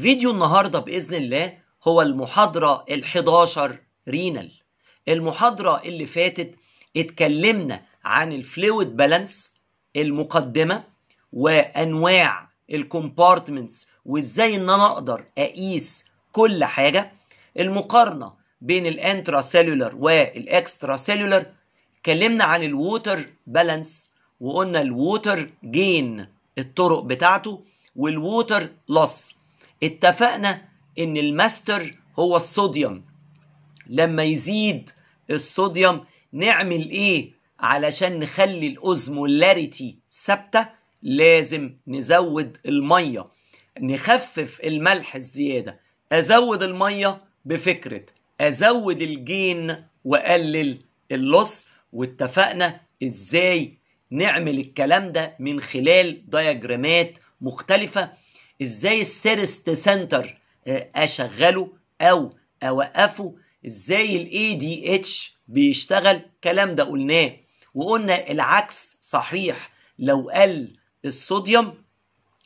فيديو النهارده بإذن الله هو المحاضرة ال11 renal. المحاضرة اللي فاتت اتكلمنا عن ال fluid balance المقدمة وأنواع ال compartments وإزاي إن أنا أقدر أقيس كل حاجة. المقارنة بين ال intracellular وال extracellular اتكلمنا عن ال water balance وقلنا ال water gain الطرق بتاعته وال water loss اتفقنا إن الماستر هو الصوديوم. لما يزيد الصوديوم نعمل إيه علشان نخلي ال osmolarity ثابتة؟ لازم نزود المية. نخفف الملح الزيادة. أزود المية بفكرة. أزود ال gain وأقلل ال loss واتفقنا إزاي نعمل الكلام ده من خلال دياجرامات مختلفة إزاي ال thirst center أشغله أو أوقفه؟ إزاي ال ADH بيشتغل؟ الكلام ده قلناه. وقلنا العكس صحيح. لو قل الصوديوم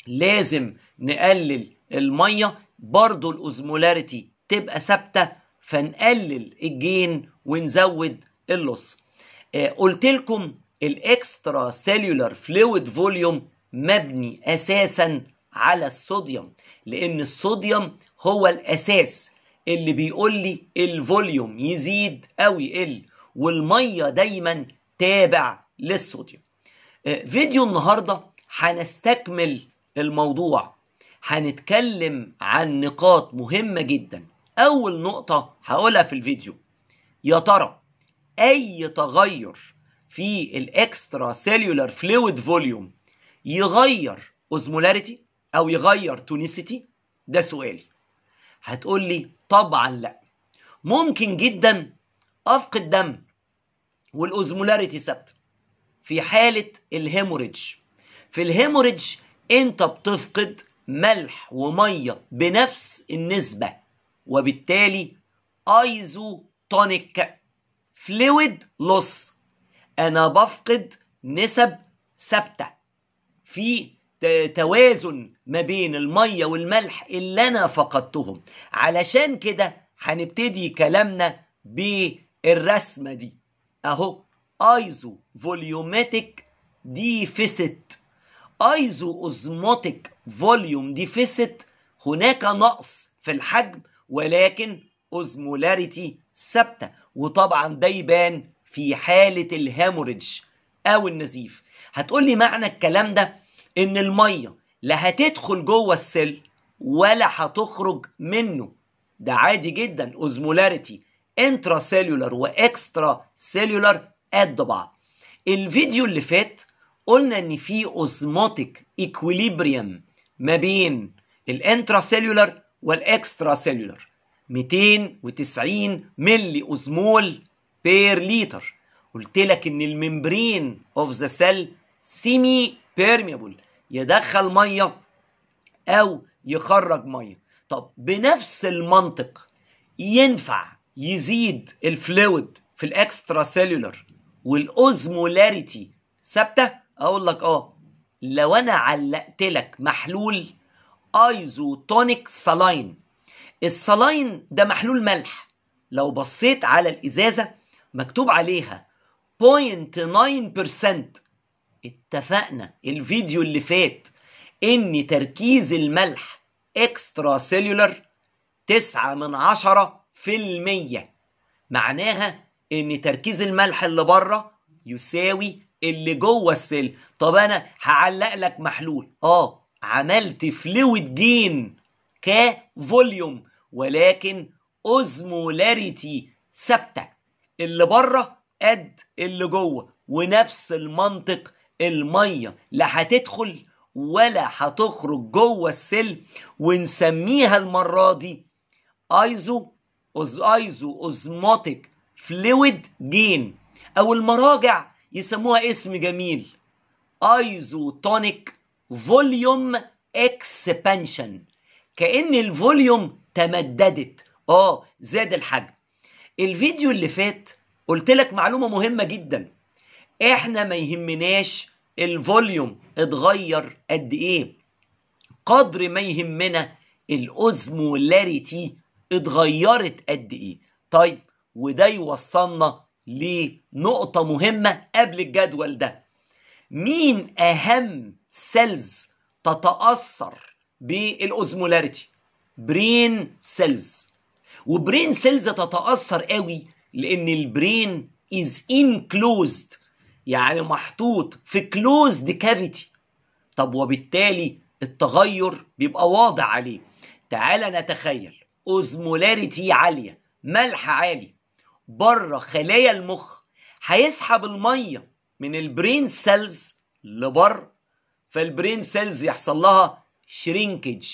لازم نقلل المية. برضو ال osmolarity تبقى ثابتة فنقلل ال gain ونزود ال loss آه قلت لكم ال extracellular fluid volume مبني أساسا على الصوديوم لأن الصوديوم هو الأساس اللي بيقول لي ال volume يزيد أو يقل والمية دايما تابع للصوديوم. آه فيديو النهارده هنستكمل الموضوع هنتكلم عن نقاط مهمة جدا. أول نقطة هقولها في الفيديو يا ترى أي تغير في ال extracellular fluid volume يغير osmolarity؟ أو يغير tonicity ده سؤالي. هتقول لي طبعا لا. ممكن جدا أفقد دم وال osmolarity ثابتة في حالة ال hemorrhage. في ال hemorrhage أنت بتفقد ملح ومية بنفس النسبة وبالتالي isotonic fluid loss أنا بفقد نسب ثابتة في توازن ما بين المية والملح اللي أنا فقدتهم. علشان كده هنبتدي كلامنا بالرسمة دي. أهو isovolumetric deficit iso-osmotic volume deficit هناك نقص في الحجم ولكن osmolarity ثابتة. وطبعا ده يبان في حالة ال hemorrhage أو النزيف. هتقول لي معنى الكلام ده؟ إن المية لا هتدخل جوه ال cell ولا هتخرج منه. ده عادي جدا. osmolarity intracellular و extracellular قد بعض الفيديو اللي فات قلنا إن في osmotic equilibrium ما بين ال intracellular وال extracellular 290 milliosmole per liter قلت لك إن ال membrane of the cell semipermeable يدخل مية أو يخرج مية. طب بنفس المنطق ينفع يزيد ال fluid في ال extracellular وال osmolarity ثابتة؟ أقول لك آه. لو أنا علقت لك محلول isotonic saline ال saline ده محلول ملح. لو بصيت على الإزازة مكتوب عليها 0.9% اتفقنا الفيديو اللي فات إن تركيز الملح extracellular تسعة من عشرة في المية. معناها إن تركيز الملح اللي بره يساوي اللي جوه ال cell. طب أنا هعلق لك محلول. آه عملت fluid gain ك volume ولكن osmolarity ثابتة. اللي بره قد اللي جوه ونفس المنطق المية لا هتدخل ولا هتخرج جوه ال cell ونسميها المرة دي iso os iso-osmotic fluid gain أو المراجع يسموها اسم جميل isotonic volume expansion. كأن ال volume تمددت. آه زاد الحجم. الفيديو اللي فات قلت لك معلومة مهمة جدا. إحنا ما يهمناش ال volume اتغير قد إيه. قدر ما يهمنا ال osmolarity اتغيرت قد إيه. طيب وده يوصلنا لنقطة مهمة قبل الجدول ده. مين أهم cells تتأثر بال osmolarity؟ brain cells و brain cells تتأثر قوي لأن ال brain is enclosed يعني محطوط في closed cavity. طب وبالتالي التغير بيبقى واضح عليه. تعال نتخيل. osmolarity عالية. ملح عالي. بره خلايا المخ. هيسحب المية من ال brain cells لبره فال brain cells يحصل لها shrinkage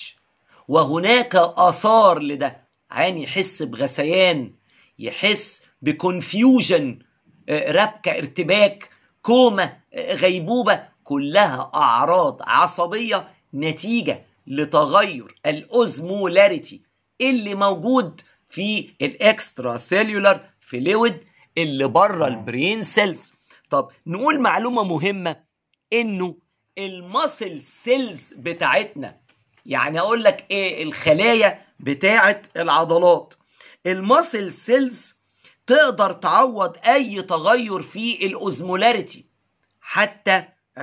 وهناك آثار لده. عين يحس بغثيان. يحس ب confusion ربكة ارتباك. كوما غيبوبة كلها أعراض عصبية نتيجة لتغير ال osmolarity اللي موجود في ال extracellular fluid اللي بره ال brain cells. طب نقول معلومة مهمة إنه ال muscle cells بتاعتنا يعني أقول لك إيه الخلايا بتاعه العضلات. ال muscle cells تقدر تعوض أي تغير في ال osmolarity حتى 20%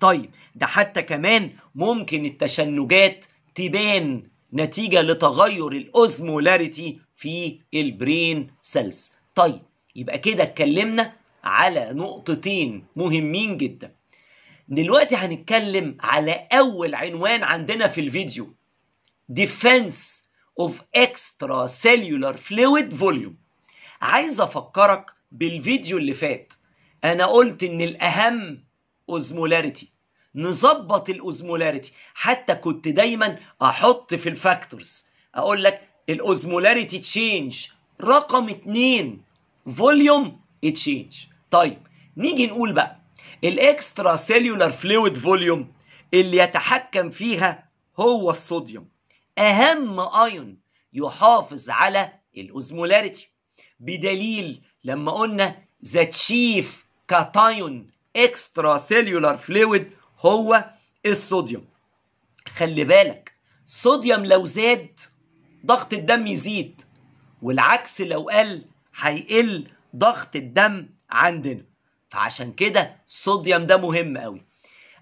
طيب ده حتى كمان ممكن التشنجات تبان نتيجة لتغير ال osmolarity في ال brain cells. طيب يبقى كده اتكلمنا على نقطتين مهمين جدا. دلوقتي هنتكلم على أول عنوان عندنا في الفيديو Defense of Extracellular Fluid Volume. عايز أفكرك بالفيديو اللي فات. أنا قلت إن الأهم osmolarity نظبط ال osmolarity حتى كنت دايما أحط في ال factors أقول لك ال osmolarity change رقم اتنين. volume change طيب نيجي نقول بقى. ال extracellular fluid volume اللي يتحكم فيها هو الصوديوم. أهم أيون يحافظ على ال osmolarity. بدليل لما قلنا the chief cation extracellular fluid هو الصوديوم. خلي بالك صوديوم لو زاد ضغط الدم يزيد والعكس لو قل هيقل ضغط الدم عندنا. فعشان كده الصوديوم ده مهم قوي.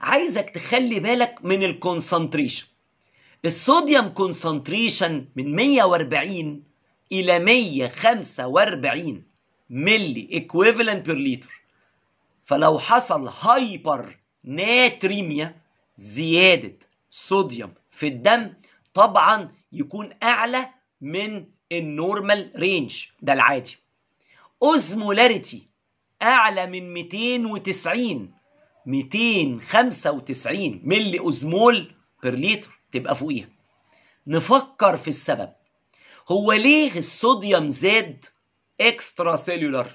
عايزك تخلي بالك من ال concentration الصوديوم concentration من 140 إلى 145 milliequivalent per liter فلو حصل hypernatremia زيادة صوديوم في الدم طبعا يكون أعلى من ال normal range ده العادي. osmolarity أعلى من 290 295 milliosmole per liter تبقى فوقيها. نفكر في السبب. هو ليه الصوديوم زاد extracellular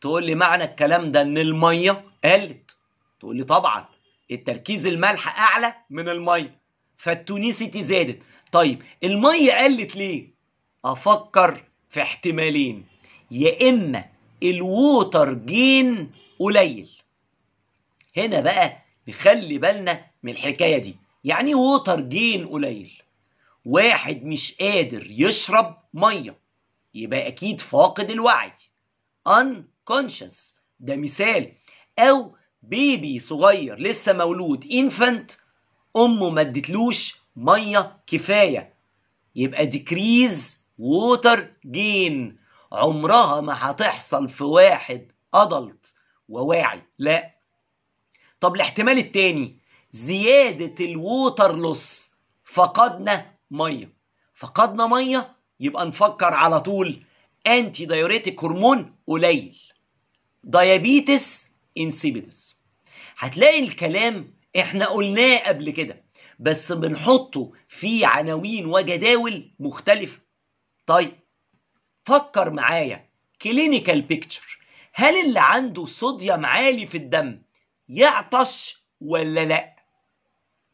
تقول لي معنى الكلام ده إن المية قلت. تقول لي طبعا التركيز الملح أعلى من المية فال tonicity زادت. طيب المية قلت ليه؟ أفكر في احتمالين. يا إما ال water gain قليل. هنا بقى نخلي بالنا من الحكاية دي. يعني water gain قليل. واحد مش قادر يشرب مية يبقى أكيد فاقد الوعي. Unconscious. ده مثال. أو baby صغير لسه مولود infant أمه ما ادتلوش مية كفاية. يبقى decrease water gain عمرها ما هتحصل في واحد adult وواعي. لا. طب الاحتمال التاني. زيادة ال water loss. فقدنا مية. فقدنا مية يبقى نفكر على طول. antidiuretic hormone قليل. diabetes insipidus هتلاقي الكلام إحنا قلناه قبل كده بس بنحطه في عناوين وجداول مختلفة. طيب فكر معايا. clinical picture هل اللي عنده صوديوم عالي في الدم يعطش ولا لا؟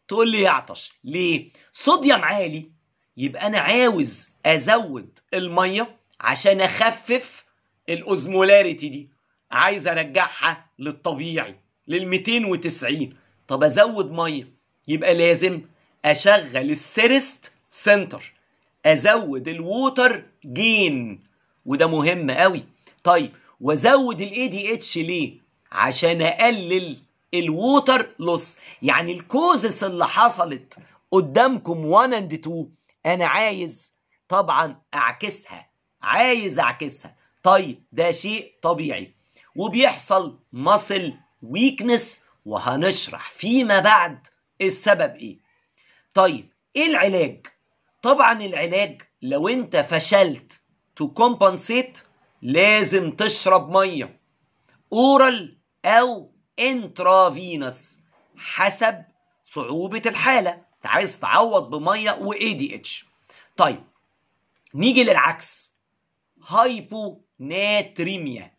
تقول لي يعطش ليه؟ صوديوم عالي يبقى أنا عاوز أزود المية عشان أخفف ال osmolarity دي. عايز أرجعها للطبيعي لل 290 طب أزود مية يبقى لازم أشغل ال thirst center أزود ال water gain. وده مهم قوي طيب وأزود ال ADH ليه؟ عشان أقلل ال water loss. يعني ال causes اللي حصلت قدامكم 1 and 2 أنا عايز طبعا أعكسها عايز أعكسها. طيب ده شيء طبيعي. وبيحصل muscle weakness وهنشرح فيما بعد السبب إيه. طيب إيه العلاج؟ طبعا العلاج لو أنت فشلت to compensate لازم تشرب مية. oral أو intravenous حسب صعوبة الحالة. انت عايز تعوض بمية و ADH طيب نيجي للعكس. hyponatremia.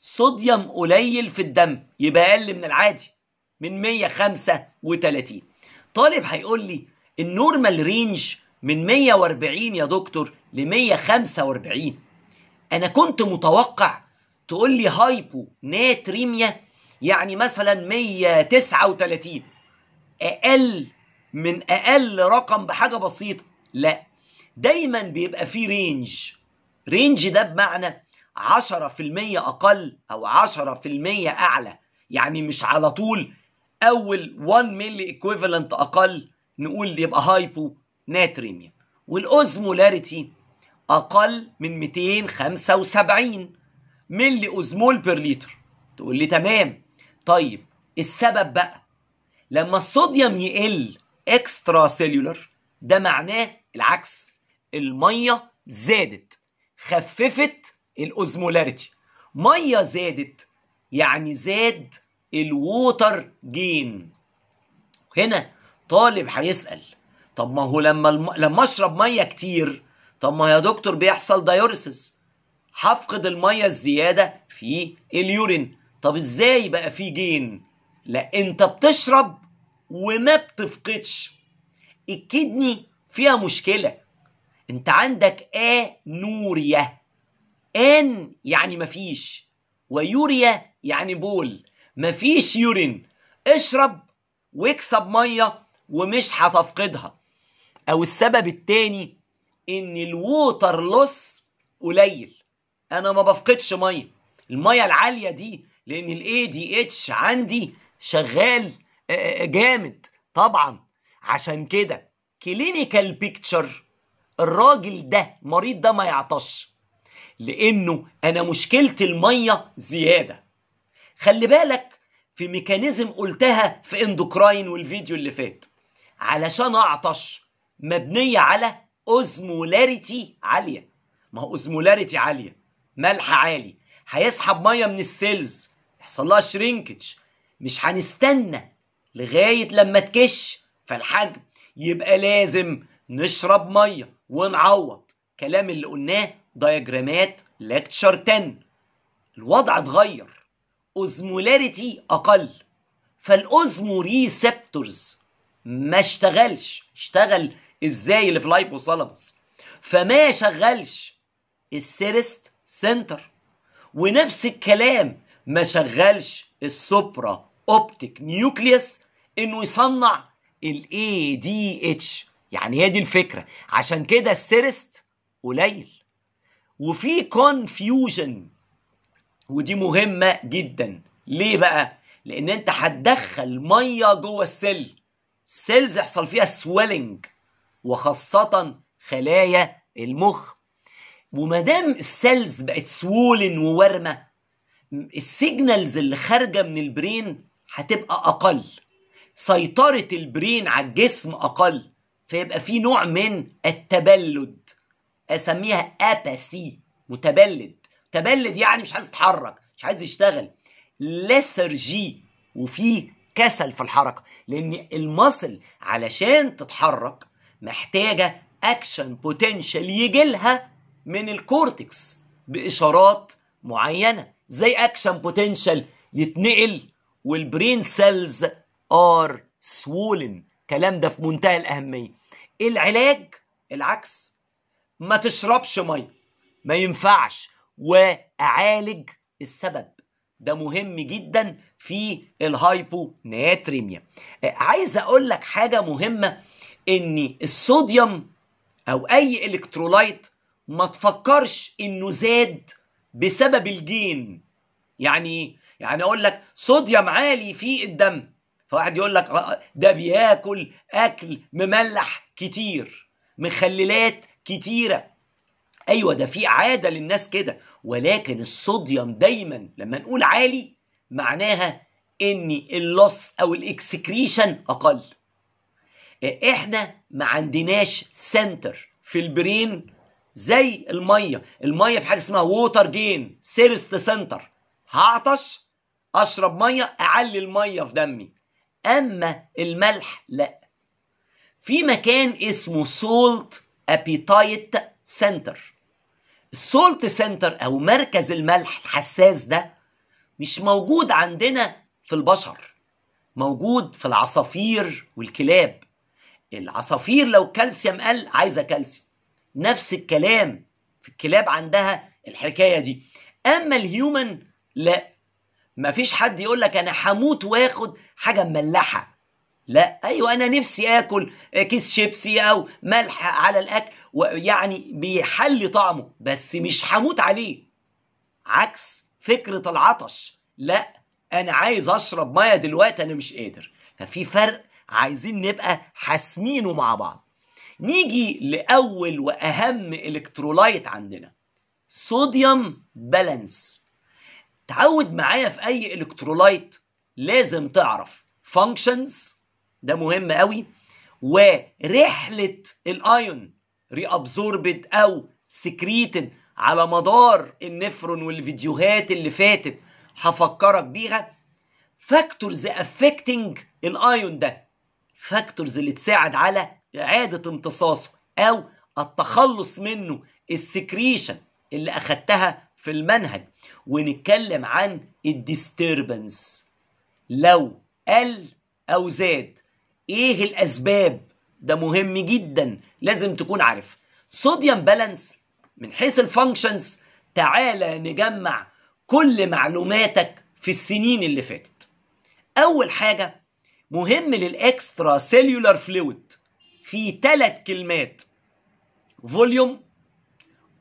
صوديوم قليل في الدم يبقى أقل من العادي من 135 طالب هيقول لي ال normal range من 140 يا دكتور ل 145 أنا كنت متوقع تقول لي hyponatremia يعني مثلا 139 أقل من أقل رقم بحاجة بسيطة. لا دايما بيبقى في range range ده بمعنى 10% أقل أو 10% أعلى. يعني مش على طول أول 1 milliequivalent أقل نقول يبقى hyponatremia وال osmolarity أقل من 275 milliosmole per liter تقول لي تمام. طيب السبب بقى لما الصوديوم يقل extracellular ده معناه العكس المية زادت خففت ال osmolarity مية زادت يعني زاد ال water gain. هنا طالب هيسأل طب ما هو لما الم... لما أشرب مية كتير طب ما يا دكتور بيحصل diuresis هفقد المية الزيادة في ال urine. طب إزاي بقى في gain؟ لا أنت بتشرب وما بتفقدش. ال kidney فيها مشكلة. أنت عندك anuria. an يعني مفيش و uria يعني بول. مفيش urine. اشرب واكسب مية ومش هتفقدها. أو السبب التاني إن ال water loss قليل. أنا ما بفقدش مية. المية العالية دي لأن ال ADH عندي شغال جامد طبعا. عشان كده clinical picture الراجل ده المريض ده ما يعطش. لأنه أنا مشكلتي المية زيادة. خلي بالك في mechanism قلتها في endocrine والفيديو اللي فات. علشان أعطش مبنية على osmolarity عالية. ما هو osmolarity عالية. ملح عالي. هيسحب مية من ال cells يحصل لها shrinkage مش هنستنى لغاية لما تكش. فالحجم يبقى لازم نشرب مية ونعوض. كلام اللي قلناه دياجرامات lecture 10 الوضع اتغير. osmolarity أقل. فال osmoreceptors ما اشتغلش. اشتغل إزاي اللي في ال hypothalamus فما شغلش. ال thirst center ونفس الكلام ما شغلش ال supraoptic nucleus إنه يصنع ال ADH يعني هي دي الفكرة. عشان كده ال thirst قليل. وفي confusion ودي مهمة جدا. ليه بقى؟ لأن أنت هتدخل مية جوه ال cell. ال cells يحصل فيها swelling وخاصة خلايا المخ. وما دام ال cells بقت swollen وورمه ال signals اللي خارجة من ال brain هتبقى أقل. سيطرة البرين على الجسم أقل. فيبقى في نوع من التبلد أسميها apathy متبلد. متبلد يعني مش عايز يتحرك مش عايز يشتغل. lethargy وفي كسل في الحركة لأن ال muscle علشان تتحرك محتاجة action potential يجي لها من ال cortex بإشارات معينة. زي action potential يتنقل وال brain cells are swollen كلام ده في منتهى الأهمية. العلاج العكس. ما تشربش ميه ما ينفعش. وأعالج السبب. ده مهم جدا في ال hyponatremia عايز أقول لك حاجة مهمة. إن الصوديوم أو أي electrolyte ما تفكرش إنه زاد بسبب ال gain. يعني يعني أقول لك صوديوم عالي في الدم. فواحد يقول لك ده بياكل أكل مملح كتير مخللات كتيرة. أيوه ده في عادة للناس كده. ولكن الصوديوم دايما لما نقول عالي معناها إن ال loss أو ال excretion أقل. إحنا ما عندناش center في ال brain زي المية. المية في حاجة اسمها water gain thirst center هعطش أشرب مية أعلي المية في دمي. أما الملح لا. في مكان اسمه salt appetite center ال salt center أو مركز الملح الحساس ده مش موجود عندنا في البشر. موجود في العصافير والكلاب. العصافير لو كالسيوم قل عايزة كالسيوم. نفس الكلام في الكلاب عندها الحكاية دي. أما ال human لا. مفيش حد يقول لك أنا هموت وآخد حاجة مملحة. لا. أيوه أنا نفسي آكل كيس شيبسي أو ملح على الأكل يعني بيحلي طعمه بس مش هموت عليه. عكس فكرة العطش. لا. أنا عايز أشرب مية دلوقتي أنا مش قادر. ففي فرق عايزين نبقى حاسمينه مع بعض. نيجي لأول وأهم electrolyte عندنا. sodium balance تعود معايا في أي electrolyte لازم تعرف. functions ده مهم قوي ورحلة الأيون reabsorbed أو secreted على مدار النفرون والفيديوهات اللي فاتت هفكرك بيها. factors affecting الأيون ده factors اللي تساعد على إعادة امتصاصه أو التخلص منه ال secretion اللي أخدتها في المنهج. ونتكلم عن ال disturbance. لو قل أو زاد إيه الأسباب؟ ده مهم جدا لازم تكون عارف. sodium balance من حيث ال functions تعالى نجمع كل معلوماتك في السنين اللي فاتت. أول حاجة مهم لل extracellular fluid في ثلاث كلمات. volume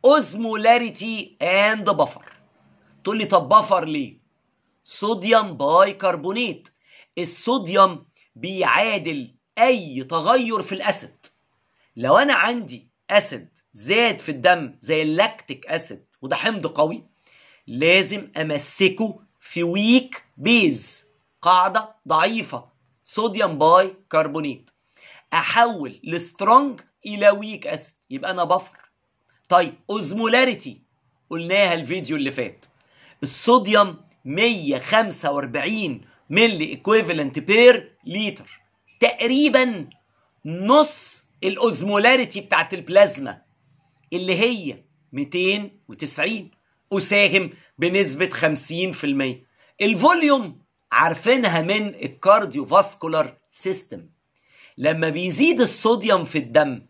osmolarity and buffer تقول لي طب buffer ليه؟ sodium bicarbonate الصوديوم بيعادل أي تغير في ال acid. لو أنا عندي acid زاد في الدم زي ال lactic acid وده حمض قوي لازم أمسكه في weak base قاعدة ضعيفة. صوديوم باي كربونات أحول ال strong إلى weak acid يبقى أنا buffer طيب osmolarity قلناها الفيديو اللي فات. الصوديوم 145 milliequivalent per liter تقريبا نص ال osmolarity بتاعت البلازما اللي هي 290 اساهم بنسبة 50% ال volume عارفينها من ال cardiovascular system لما بيزيد الصوديوم في الدم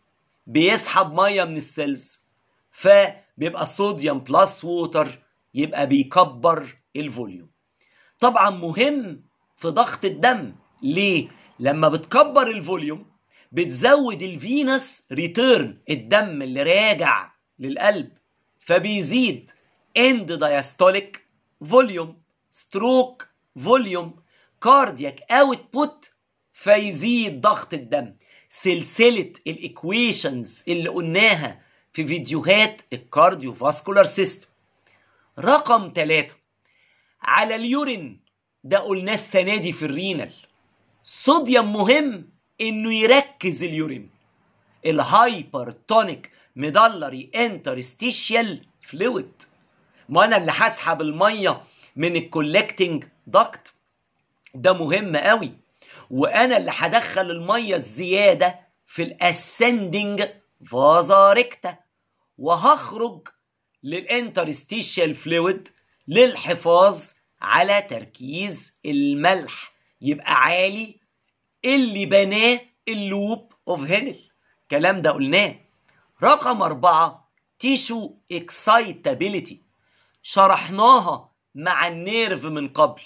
بيسحب مية من ال cells فبيبقى الصوديوم plus water يبقى بيكبر ال volume. طبعا مهم في ضغط الدم. ليه؟ لما بتكبر ال volume بتزود ال venous return الدم اللي راجع للقلب فبيزيد end diastolic volume stroke volume cardiac output فيزيد ضغط الدم. سلسلة ال equations اللي قلناها في فيديوهات ال cardiovascular system. رقم ثلاثة على ال urine ده قلناه السنة دي في ال renal. صوديوم مهم إنه يركز ال urine. ال hypertonic medullary interstitial fluid. ما أنا اللي هسحب المية من ال collecting duct ده مهم قوي وأنا اللي هدخل المية الزيادة في ال ascending vasa recta وهخرج لل interstitial fluid للحفاظ على تركيز الملح. يبقى عالي اللي بناه ال loop of Henle الكلام ده قلناه. رقم أربعة tissue excitability شرحناها مع ال nerve من قبل.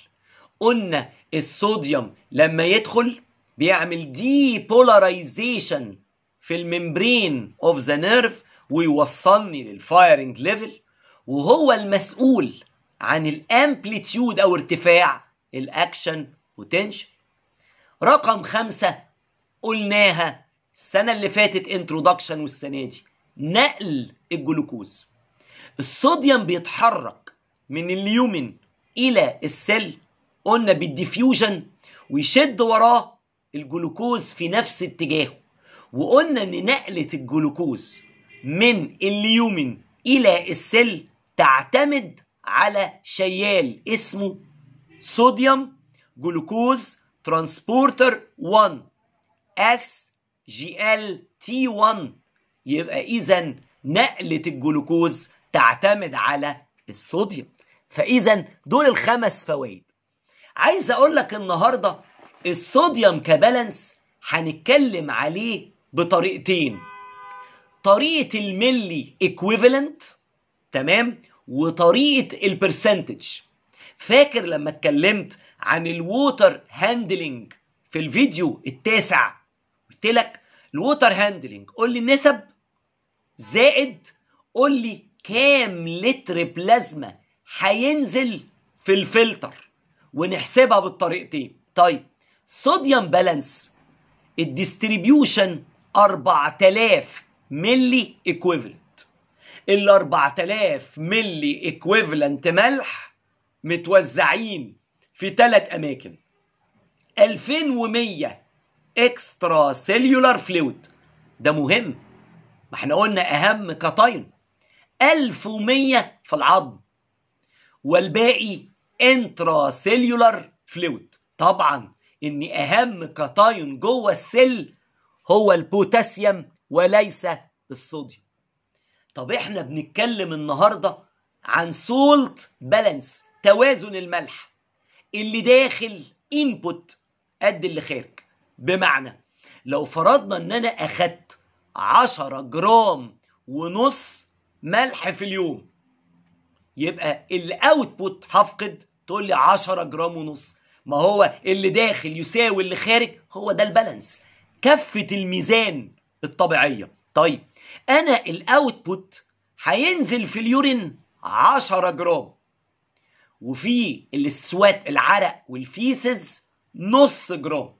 قلنا الصوديوم لما يدخل بيعمل depolarization في ال membrane of the nerve ويوصلني لل firing level وهو المسؤول عن ال amplitude أو ارتفاع ال action potential رقم خمسة قلناها السنة اللي فاتت introduction والسنة دي نقل الجلوكوز. الصوديوم بيتحرك من ال lumen إلى ال cell قلنا بال diffusion ويشد وراه الجلوكوز في نفس اتجاهه. وقلنا إن نقلة الجلوكوز من ال lumen إلى ال cell تعتمد على شيال اسمه sodium glucose transporter 1 SGLT 1 يبقى إذا نقلة الجلوكوز تعتمد على الصوديوم فإذا دول الخمس فوائد. عايز أقول لك النهارده الصوديوم ك balance هنتكلم عليه بطريقتين. طريقة ال milliequivalent تمام؟ وطريقة ال percentage فاكر لما اتكلمت عن ال water handling في الفيديو التاسع؟ قلت لك ال water handling قول لي النسب زائد قول لي كام لتر بلازما هينزل في الفلتر؟ ونحسبها بالطريقتين. طيب sodium balance ال distribution 4000 milliequivalent ال 4000 milliequivalent ملح متوزعين في ثلاث أماكن. 2100 extracellular fluid ده مهم. ما إحنا قلنا أهم كتاين 1100 في العظم. والباقي cellular fluid طبعا إن أهم كتاين جوه ال cell هو البوتاسيوم وليس الصوديوم. طب إحنا بنتكلم النهارده عن salt balance توازن الملح اللي داخل input قد اللي خارج. بمعنى لو فرضنا إن أنا أخدت 10 جرام ونص ملح في اليوم يبقى ال output هفقد. تقول لي 10 جرام ونص. ما هو اللي داخل يساوي اللي خارج هو ده ال balance. كفة الميزان الطبيعية. طيب أنا ال output هينزل في ال urine 10 جرام. وفي ال sweat العرق وال feces نص جرام.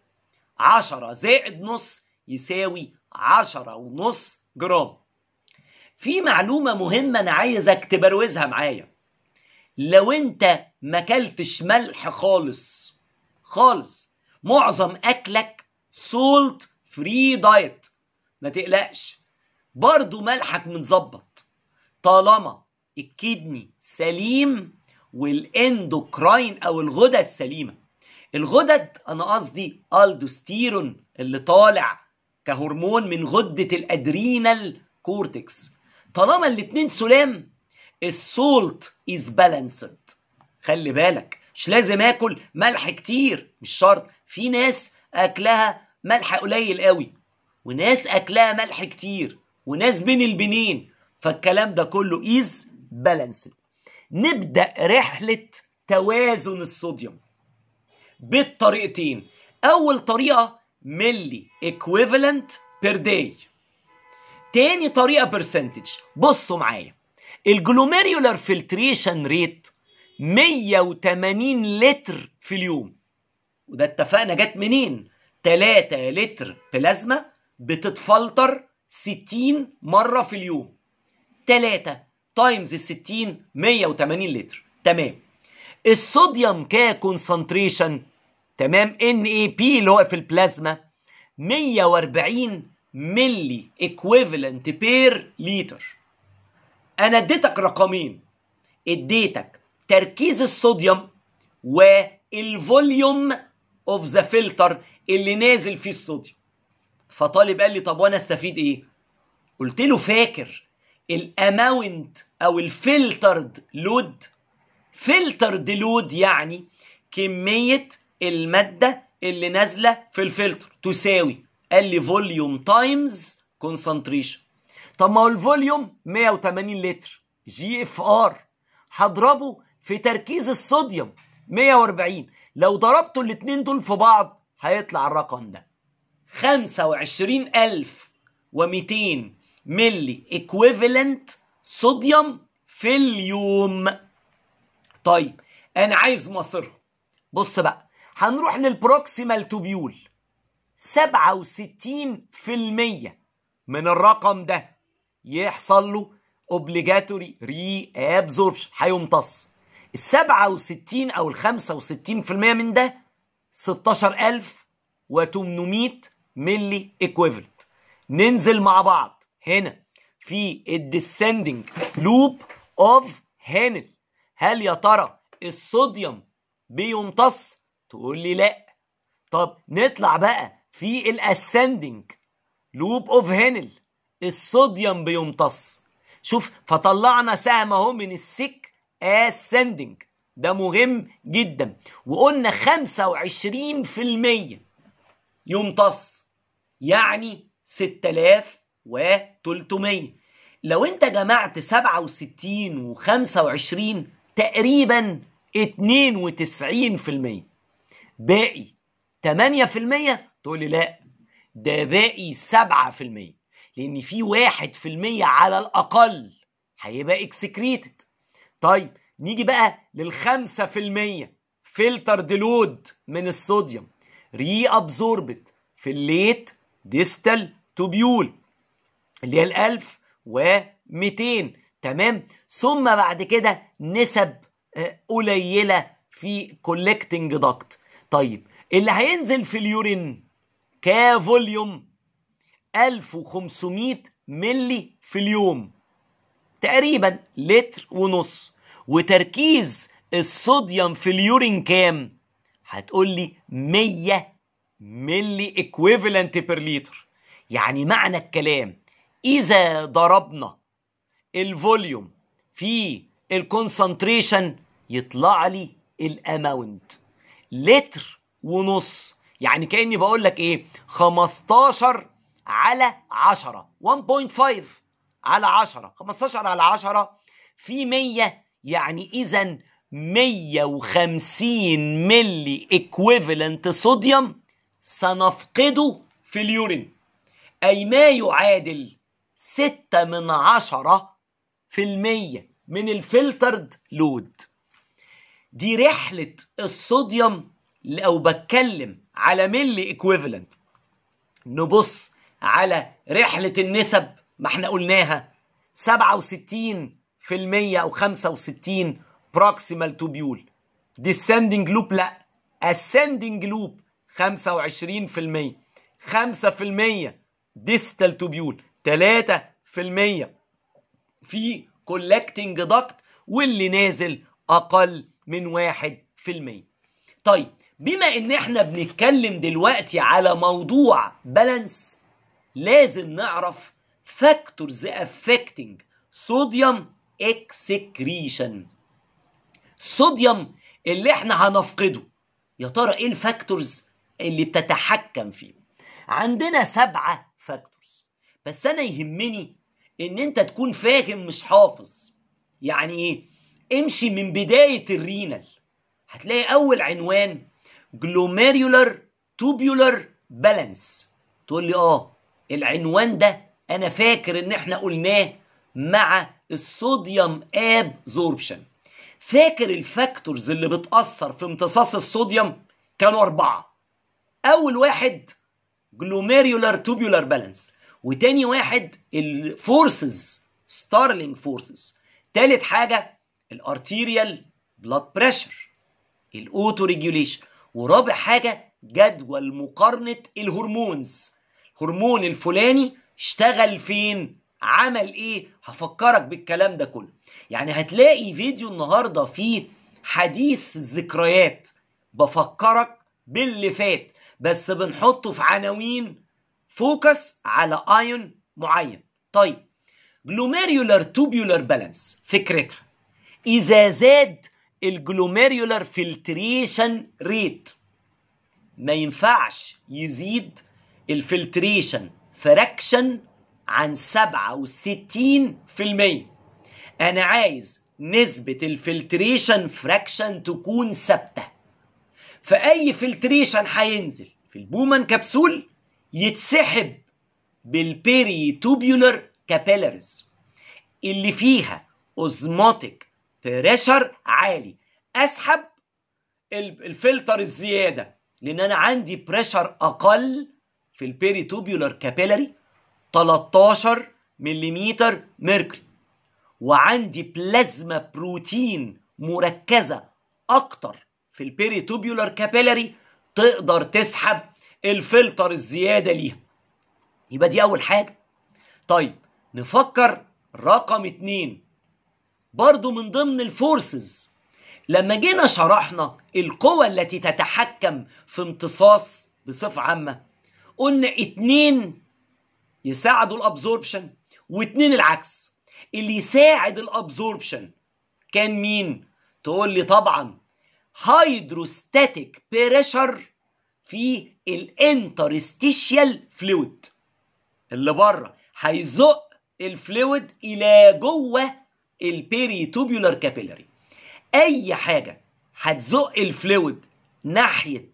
10 زائد نص يساوي 10 ونص جرام. في معلومة مهمة أنا عايزك تبروزها معايا. لو أنت ما كلتش ملح خالص خالص معظم أكلك salt free diet ما تقلقش. برضو ملحك متظبط. طالما ال kidney سليم وال endocrine أو الغدد سليمة. الغدد أنا قصدي ألدوستيرون اللي طالع كهرمون من غدة ال adrenal cortex. طالما الاتنين سلام ال salt is balanced خلي بالك مش لازم آكل ملح كتير مش شرط. في ناس أكلها ملح قليل قوي وناس أكلها ملح كتير وناس بين البينين. فالكلام ده كله is balanced نبدأ رحلة توازن الصوديوم بالطريقتين. أول طريقة milliequivalent per day تاني طريقة percentage بصوا معايا. ال glomerular filtration rate 180 لتر في اليوم. وده اتفقنا جت منين؟ 3 لتر بلازما بتتفلتر 60 مرة في اليوم. 3 times ال 60 180 لتر. تمام. الصوديوم ك concentration تمام Na P اللي هو في البلازما 140 milliequivalent per لتر أنا اديتك رقمين. اديتك تركيز الصوديوم وال volume of the filter اللي نازل فيه الصوديوم. فطالب قال لي طب وأنا أستفيد إيه؟ قلت له فاكر ال amount أو ال filtered load filtered load يعني كمية المادة اللي نازلة في الفلتر تساوي قال لي volume times concentration طب ما هو ال volume 180 لتر. GFR هضربه في تركيز الصوديوم 140 لو ضربتوا الاتنين دول في بعض هيطلع الرقم ده. 25200 milliequivalent صوديوم في اليوم طيب أنا عايز مصيرهم. بص بقى هنروح لل proximal tubule 67% من الرقم ده يحصل له reabsorption هيمتص. ال 67 أو ال 65% من ده 16800 milliequivalent ننزل مع بعض. هنا في ال descending loop of Henle هل يا ترى الصوديوم بيمتص؟ تقول لي لا. طب نطلع بقى في ال ascending loop of Henle الصوديوم بيمتص شوف فطلعنا سهم اهو من ال thick ascending ده مهم جدا. وقلنا 25% يمتص يعني 6300 لو انت جمعت 67 و25 تقريبا 92% باقي 8% تقول لي لا ده باقي 7% لأن في 1% على الأقل هيبقى excreted طيب نيجي بقى للخمسة في المية. filtered load من الصوديوم. reabsorbed في ال late distal tubule اللي هي الألف وميتين. تمام؟ ثم بعد كده نسب قليلة في collecting duct طيب اللي هينزل في ال urine ك volume 1500 ml في اليوم. تقريبا لتر ونص. وتركيز الصوديوم في ال urine كام؟ هتقول لي 100 milliequivalent per لتر يعني معنى الكلام إذا ضربنا ال volume في ال concentration يطلع لي ال amount لتر ونص يعني كأني بقول لك إيه؟ 15 على 10 1.5 على 10 15 على 10 في 100 يعني اذا 150 milliequivalent صوديوم سنفقده في ال urine. أي ما يعادل 6 من 10 في المية من ال filtered load دي رحلة الصوديوم لو بتكلم على milliequivalent نبص على رحلة النسب ما إحنا قلناها 67 في المية أو 65 proximal tubule descending loop لا ascending loop 25 في المية. 5 في المية distal tubule 3 في المية في collecting duct واللي نازل أقل من 1 في المية. طيب بما إن إحنا بنتكلم دلوقتي على موضوع balance لازم نعرف factors affecting sodium excretion. الصوديوم اللي إحنا هنفقده. يا ترى إيه ال factors اللي بتتحكم فيه؟ عندنا سبعة factors بس أنا يهمني إن أنت تكون فاهم مش حافظ. يعني إيه؟ امشي من بداية ال renal هتلاقي أول عنوان glomerular tubular balance. تقول لي آه العنوان ده أنا فاكر إن إحنا قلناه مع الصوديوم absorption فاكر ال factors اللي بتأثر في امتصاص الصوديوم؟ كانوا أربعة. أول واحد glomerular tubular balance وتاني واحد ال forces Starling forces تالت حاجة ال arterial blood pressure ال autoregulation ورابع حاجة جدول مقارنة ال hormones. الهرمون الفلاني اشتغل فين؟ عمل إيه؟ هفكرك بالكلام ده كله. يعني هتلاقي فيديو النهاردة فيه حديث الذكريات بفكرك باللي فات. بس بنحطه في عناوين. focus على ايون معين. طيب. glomerular tubular balance فكرتها. إذا زاد ال glomerular filtration rate ما ينفعش يزيد ال filtration fraction عن 67% أنا عايز نسبة ال filtration fraction تكون ثابتة. فأي filtration هينزل في ال Bowman capsule يتسحب بال peritubular capillaries اللي فيها osmotic pressure عالي. أسحب الفلتر الزيادة لأن أنا عندي pressure أقل في ال peritubular capillary 13 mm mercury وعندي plasma protein مركزة أكتر في ال peritubular capillary تقدر تسحب الفلتر الزيادة ليها. يبقى دي أول حاجة. طيب نفكر رقم اتنين. برضو من ضمن ال forces. لما جينا شرحنا القوى التي تتحكم في امتصاص بصفة عامة قلنا اتنين يساعدوا ال absorption واتنين العكس. اللي يساعد الابزوربشن كان مين؟ تقول لي طبعا hydrostatic pressure في ال interstitial fluid اللي بره. هيزق ال fluid إلى جوه ال peritubular capillary أي حاجة هتزق ال fluid ناحية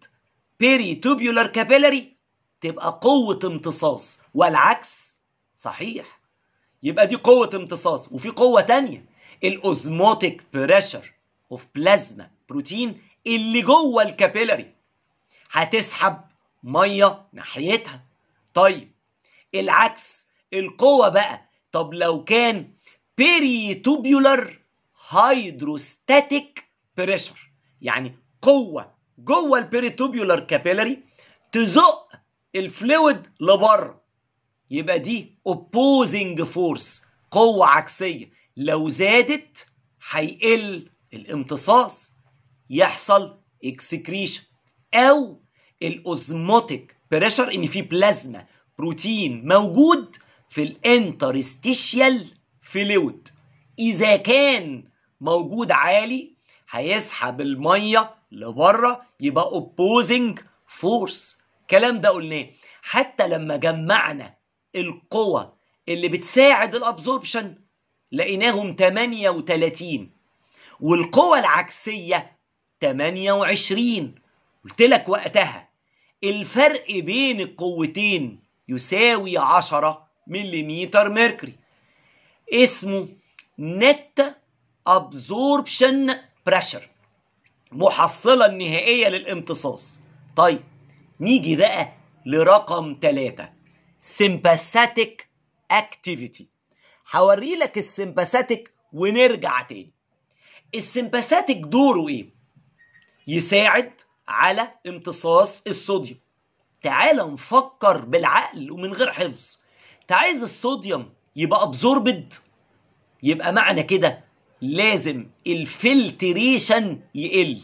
peritubular capillary تبقى قوة امتصاص والعكس صحيح. يبقى دي قوة امتصاص وفي قوة تانية ال osmotic pressure of plasma protein اللي جوه ال capillary هتسحب مية ناحيتها. طيب العكس القوة بقى. طب لو كان peritubular hydrostatic pressure يعني قوة جوه ال peritubular capillary تزق ال fluid لبره يبقى دي opposing force قوة عكسية. لو زادت هيقل الامتصاص يحصل excretion أو ال osmotic pressure إن في plasma protein موجود في ال interstitial fluid إذا كان موجود عالي هيسحب المية لبرة يبقى opposing force الكلام ده قلناه. حتى لما جمعنا القوى اللي بتساعد ال absorption لقيناهم 38 والقوى العكسية 28 قلت لك وقتها الفرق بين القوتين يساوي 10 ملم mercury اسمه net absorption pressure محصلة النهائية للامتصاص. طيب نيجي بقى لرقم ثلاثة sympathetic activity. هوري لك ال sympathetic ونرجع تاني. ال sympathetic دوره إيه؟ يساعد على امتصاص الصوديوم. تعال نفكر بالعقل ومن غير حفظ. انت عايز الصوديوم يبقى absorbed يبقى معنى كده لازم ال filtration يقل.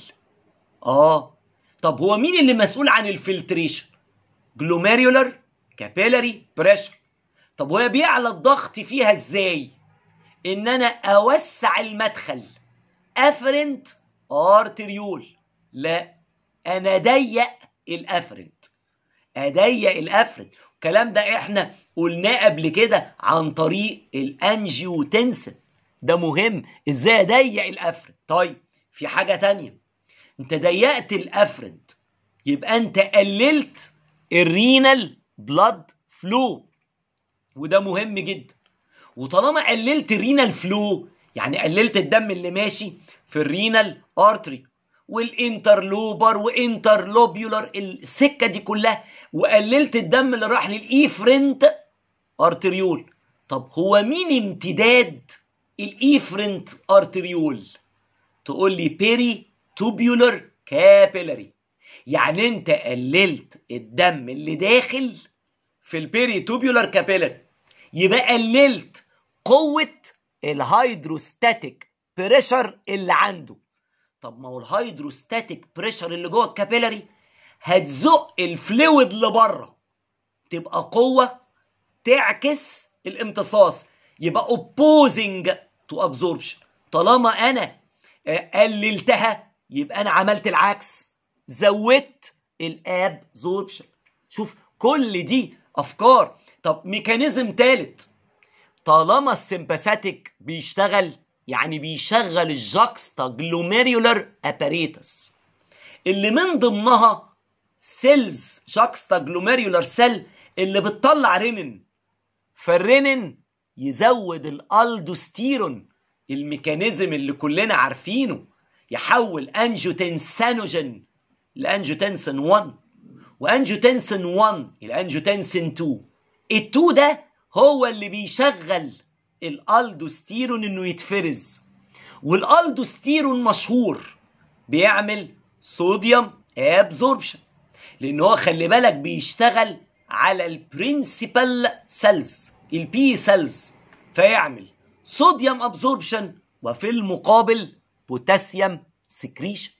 آه. طب هو مين اللي مسؤول عن ال filtration؟ glomerular capillary pressure طب وهي بيعلى الضغط فيها إزاي؟ إن أنا أوسع المدخل. afferent arteriole لا أنا ضيق ال afferent. أضيق ال afferent. الكلام ده إحنا قلناه قبل كده عن طريق ال angiotensin ده مهم. إزاي اضيق ال afferent طيب في حاجة تانية. انت ضيقت ال afferent يبقى انت قللت ال renal blood flow. وده مهم جدا. وطالما قللت ال renal flow يعني قللت الدم اللي ماشي في ال renal artery وال interlobar و interlobular السكة دي كلها وقللت الدم اللي راح لل efferent arteriole. طب هو مين امتداد ال efferent arteriole؟ تقول لي peritubular capillary يعني أنت قللت الدم اللي داخل في ال peritubular capillary يبقى قللت قوة ال hydrostatic pressure اللي عنده. طب ما هو ال hydrostatic pressure اللي جوه ال capillary هتزق ال fluid لبره. تبقى قوة تعكس الامتصاص. يبقى opposing to absorption. طالما أنا قللتها يبقى أنا عملت العكس. زودت ال absorption شوف كل دي أفكار. طب mechanism ثالث طالما ال sympathetic بيشتغل يعني بيشغل ال juxtaglomerular apparatus اللي من ضمنها cells juxtaglomerular cell اللي بتطلع renin فال renin يزود ال aldosterone ال mechanism اللي كلنا عارفينه يحول angiotensinogen ل angiotensin 1 و angiotensin 1 ال angiotensin 2 ال2 ده هو اللي بيشغل الالدوستيرون إنه يتفرز. والالدوستيرون مشهور. بيعمل sodium absorption. لأن هو خلي بالك بيشتغل على ال principal cells ال P cells فيعمل sodium absorption وفي المقابل potassium secretion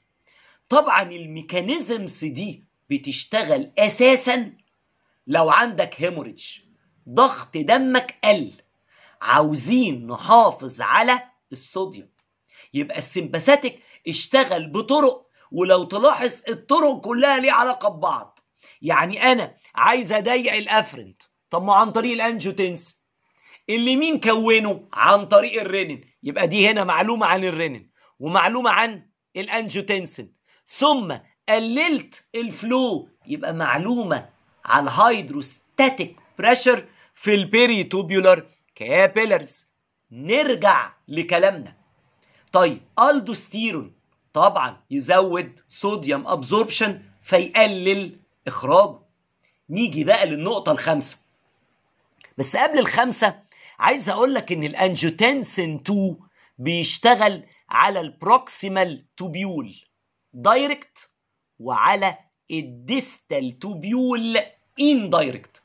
طبعا ال mechanisms دي بتشتغل أساسا لو عندك hemorrhage ضغط دمك قل. عاوزين نحافظ على الصوديوم. يبقى السمباثيك اشتغل بطرق ولو تلاحظ الطرق كلها ليها علاقة ببعض. يعني أنا عايز اضيق الأفرنت. طب ما عن طريق الأنجوتنس. اللي مين كونه عن طريق الرينين. يبقى دي هنا معلومة عن الرينين ومعلومة عن الأنجوتنسين. ثم قللت الفلو. يبقى معلومة على ال hydrostatic pressure في ال peritubular capillaries نرجع لكلامنا. طيب ألدوستيرون طبعا يزود sodium absorption فيقلل إخراجه. نيجي بقى للنقطة الخامسة. بس قبل الخامسة عايز أقول لك إن ال angiotensin 2 بيشتغل على ال proximal tubule direct وعلى ال distal tubule indirect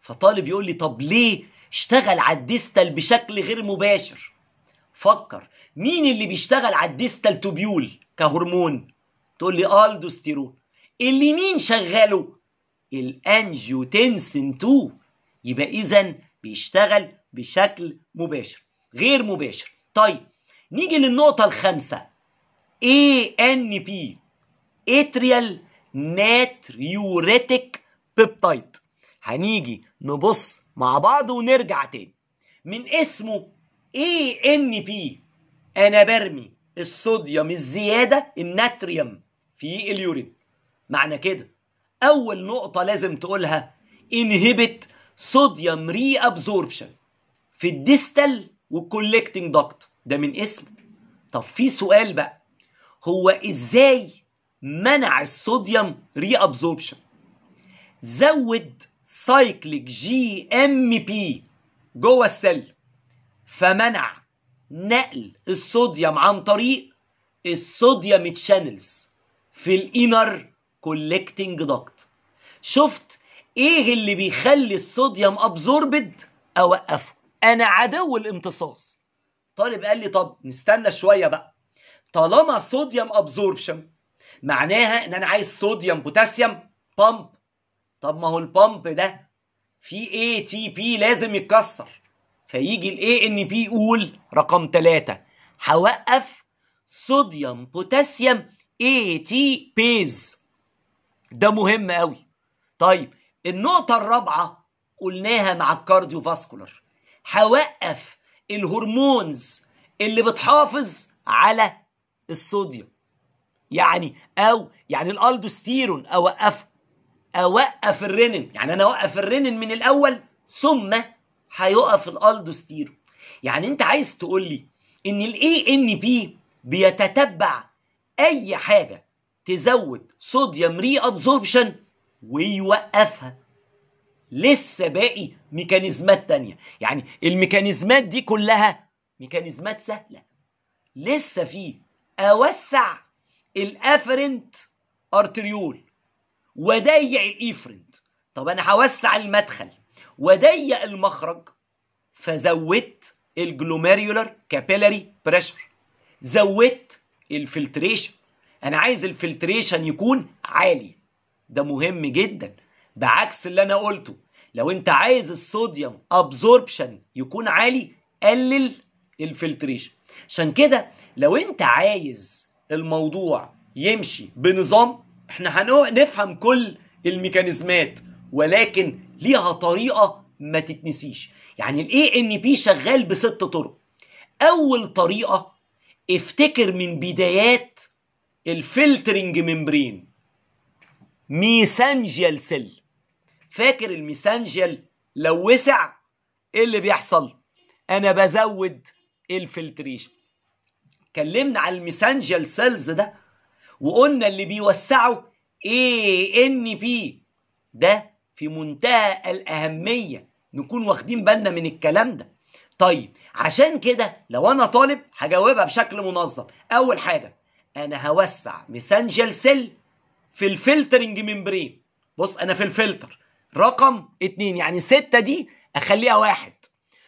فطالب يقول لي طب ليه اشتغل على ال distal بشكل غير مباشر. فكر مين اللي بيشتغل على ال distal tubule كهرمون؟ تقول لي ألدوستيرون. اللي مين شغله ال angiotensin 2 يبقى اذا بيشتغل بشكل مباشر غير مباشر. طيب نيجي للنقطة الخامسة. ANP atrial natriuretic peptide هنيجي نبص مع بعض ونرجع تاني. من اسمه ANP أنا برمي الصوديوم الزيادة ال natrium في ال urine. معنى كده أول نقطة لازم تقولها inhibit sodium reabsorption في ال distal وال collecting duct ده من اسمه. طب في سؤال بقى هو إزاي منع ال sodium reabsorption زود cyclic GMP جوه ال cell. فمنع نقل الصوديوم عن طريق ال sodium channels في ال inner collecting duct شفت إيه اللي بيخلي ال sodium absorbed أوقفه. أنا عدو الامتصاص. طالب قال لي طب نستنى شوية بقى. طالما sodium absorption معناها إن أنا عايز sodium potassium pump طب ما هو ال pump ده في ATP لازم يتكسر. فيجي ال ANP يقول رقم ثلاثة هوقف sodium potassium ATPase ده مهم قوي. طيب النقطة الرابعة قلناها مع ال cardiovascular هوقف ال hormones اللي بتحافظ على الصوديوم يعني أو يعني الألدوستيرون أوقفه. أوقف الرينين يعني أنا أوقف الرينين من الأول ثم هيقف الالدوستيرون يعني أنت عايز تقول لي إن ال ANP بيتتبع أي حاجة تزود sodium reabsorption ويوقفها. لسه باقي mechanismات تانية. يعني ال mechanismات دي كلها mechanismات سهلة. لسه في أوسع ال afferent arteriole وضيق ال efferent. طب أنا هوسع المدخل. وضيق المخرج. فزودت ال glomerular capillary pressure زودت ال filtration. أنا عايز ال filtration يكون عالي. ده مهم جدا. بعكس اللي أنا قلته. لو أنت عايز ال sodium absorption يكون عالي قلل ال filtration. عشان كده لو أنت عايز الموضوع يمشي بنظام إحنا هنفهم كل ال mechanismات ولكن ليها طريقة ما تتنسيش. يعني ANP شغال بست طرق. أول طريقة افتكر من بدايات ال filtering membrane. mesangial cell. فاكر ال mesangial لو وسع؟ إيه اللي بيحصل؟ أنا بزود ال filtration. اتكلمنا على ال mesangial cells ده وقلنا اللي بيوسعه ANP. ده في منتهى الأهمية نكون واخدين بالنا من الكلام ده. طيب عشان كده لو أنا طالب هجاوبها بشكل منظم. أول حاجة أنا هوسع mesangial cell في ال filtering membrane. بص أنا في الفلتر. رقم اتنين يعني ستة دي أخليها واحد.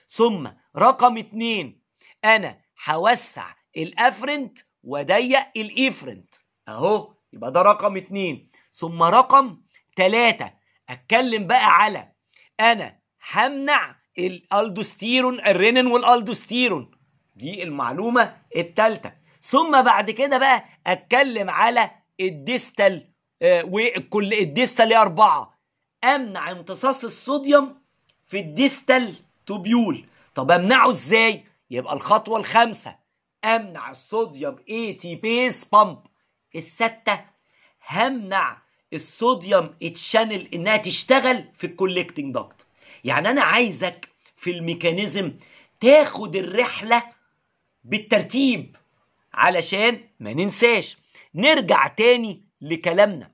ثم رقم اتنين أنا هوسع ال afferent وضيق ال efferent أهو يبقى ده رقم اتنين. ثم رقم تلاتة. أتكلم بقى على أنا همنع الألدوستيرون ال renin وال aldosterone. دي المعلومة التالتة. ثم بعد كده بقى أتكلم على ال distal آه وكل ال distal أربعة. أمنع امتصاص الصوديوم في ال distal tubule طب أمنعه إزاي؟ يبقى الخطوة الخامسة. أمنع ال sodium ATPase pump الستة همنع ال sodium channel إنها تشتغل في ال collecting duct يعني أنا عايزك في ال mechanism تاخد الرحلة بالترتيب علشان ما ننساش. نرجع تاني لكلامنا.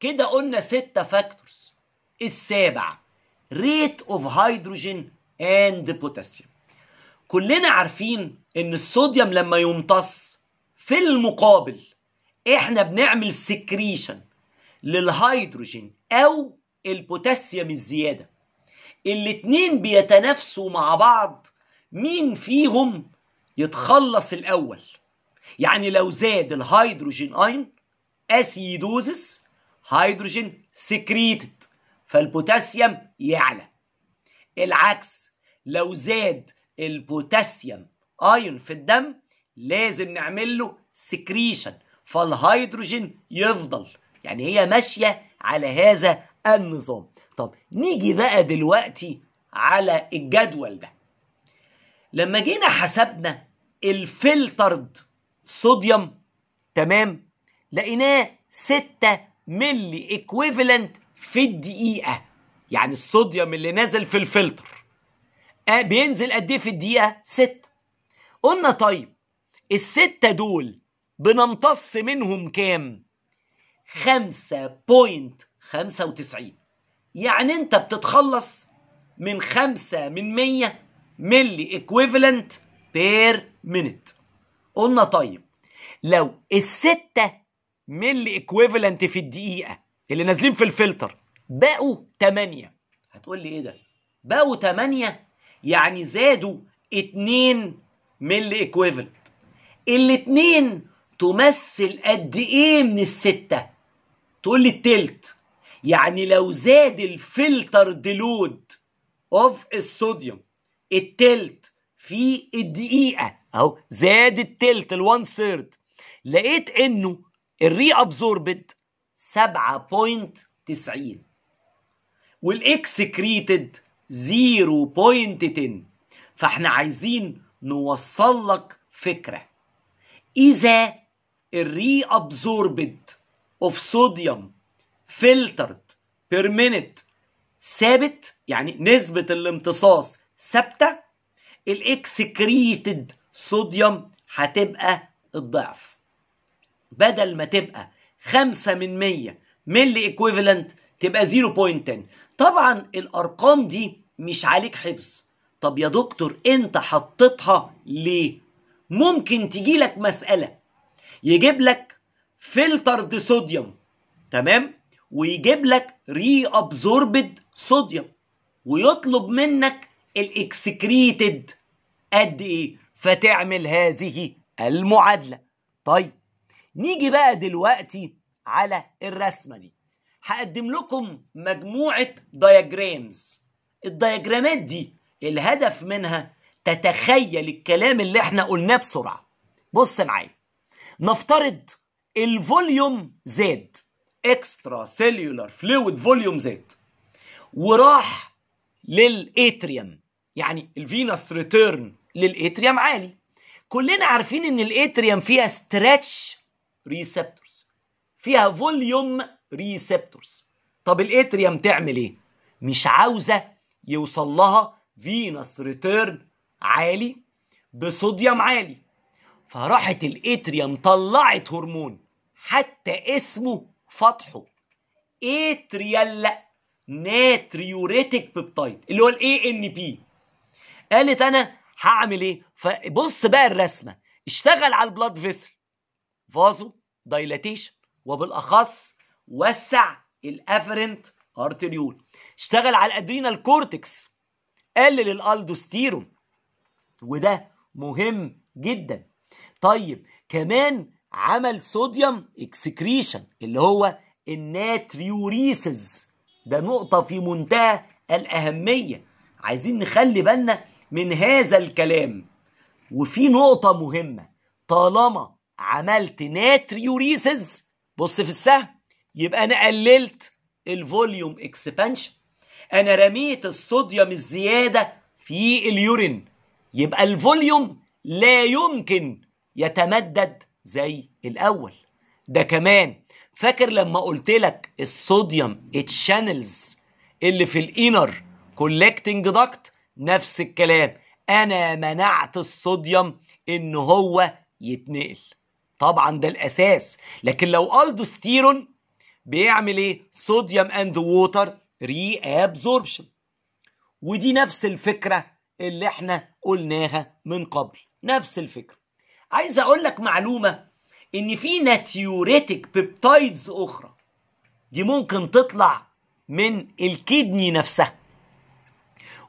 كده قلنا ستة factors السابع rate of hydrogen and potassium كلنا عارفين إن الصوديوم لما يمتص في المقابل إحنا بنعمل secretion للهيدروجين أو البوتاسيوم الزيادة. الاتنين بيتنافسوا مع بعض. مين فيهم يتخلص الأول؟ يعني لو زاد الهيدروجين in acidosis hydrogen secreted فالبوتاسيوم يعلى. العكس لو زاد البوتاسيوم ايون في الدم لازم نعمل له secretion فالهيدروجين يفضل. يعني هي ماشية على هذا النظام. طب نيجي بقى دلوقتي على الجدول ده. لما جينا حسبنا الفلترد صوديوم تمام؟ لقيناه 6 ملي ايكويفالنت في الدقيقة. يعني الصوديوم اللي نازل في الفلتر. آه بينزل قد إيه في الدقيقة؟ 6 قلنا طيب الستة دول بنمتص منهم كام؟ 5.95 يعني انت بتتخلص من 5 من 100 milliequivalent per minute قلنا طيب لو الستة milliequivalent في الدقيقة اللي نازلين في الفلتر بقوا 8 هتقول لي إيه ده؟ بقوا 8 يعني زادوا 2 milliequivalent الاتنين تمثل قد إيه من الستة؟ تقول لي التلت. يعني لو زاد ال filtered load of الصوديوم التلت في الدقيقة. أهو زاد التلت ال one third لقيت إنه ال reabsorbed 7.90 وال excreted 0.10 فإحنا عايزين نوصل لك فكرة. إذا absorbed of sodium filtered per minute ثابت يعني نسبة الامتصاص ثابتة. ال excreted sodium هتبقى الضعف. بدل ما تبقى خمسة من مية milliequivalent تبقى 0.10 طبعا الأرقام دي مش عليك حفظ. طب يا دكتور أنت حطيتها ليه؟ ممكن تجي لك مسألة. يجيب لك filtered sodium تمام؟ ويجيب لك reabsorbed sodium ويطلب منك ال excreted قد إيه؟ فتعمل هذه المعادلة. طيب نيجي بقى دلوقتي على الرسمة دي. هقدم لكم مجموعة diagrams الدياجرامات دي الهدف منها تتخيل الكلام اللي إحنا قلناه بسرعة. بص معايا. نفترض ال volume زاد extracellular fluid volume زاد وراح لل atrium. يعني ال venous return لل atrium عالي. كلنا عارفين إن ال atrium فيها stretch receptors فيها volume receptors طب ال atrium تعمل إيه؟ مش عاوزة يوصل لها venous return عالي بصوديوم عالي. فراحت ال atrium طلعت هرمون. حتى اسمه فتحه atrial natriuretic peptide اللي هو ال ANP قالت أنا هعمل إيه؟ فبص بقى الرسمة. اشتغل على ال blood vessel. vasodilatation وبالأخص وسع ال afferent arteriole. اشتغل على ال adrenal cortex. قلل الالدوستيرون وده مهم جدا. طيب كمان عمل sodium excretion اللي هو ال natriuresis. ده نقطة في منتهى الأهمية. عايزين نخلي بالنا من هذا الكلام. وفي نقطة مهمة طالما عملت natriuresis بص في السهم يبقى أنا قللت ال volume expansion. أنا رميت الصوديوم الزيادة في ال urine. يبقى ال volume لا يمكن يتمدد زي الأول. ده كمان فاكر لما قلت لك ال sodium ال channels اللي في ال inner collecting duct نفس الكلام. أنا منعت الصوديوم إن هو يتنقل. طبعا ده الأساس. لكن لو الدوستيرون بيعمل إيه؟ sodium and water reabsorption ودي نفس الفكرة اللي إحنا قلناها من قبل. نفس الفكرة. عايز أقول لك معلومة إن في natriuretic peptides أخرى دي ممكن تطلع من ال kidney نفسها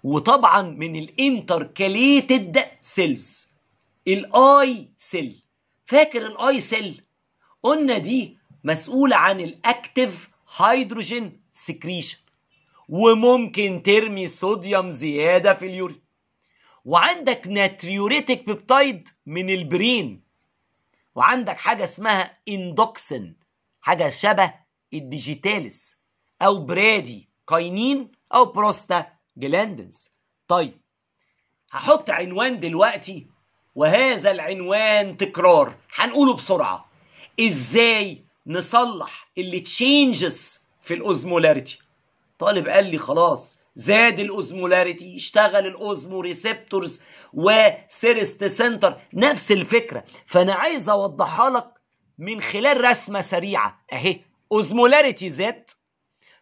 وطبعا من ال intercalated cells ال I cell. فاكر ال I cell؟ قلنا دي مسؤولة عن ال active hydrogen secretion وممكن ترمي صوديوم زيادة في ال urine. وعندك natriuretic peptide من ال brain. وعندك حاجة اسمها endoxin حاجة شبه ال digitalis أو bradykinin أو بروستا جلاندنز طيب هحط عنوان دلوقتي وهذا العنوان تكرار. هنقوله بسرعة. إزاي نصلح ال changes في ال osmolarity طالب قال لي خلاص زاد ال osmolarity اشتغل ال osmoreceptors و thirst center. نفس الفكرة. فأنا عايز أوضحها لك من خلال رسمة سريعة. أهي. osmolarity زاد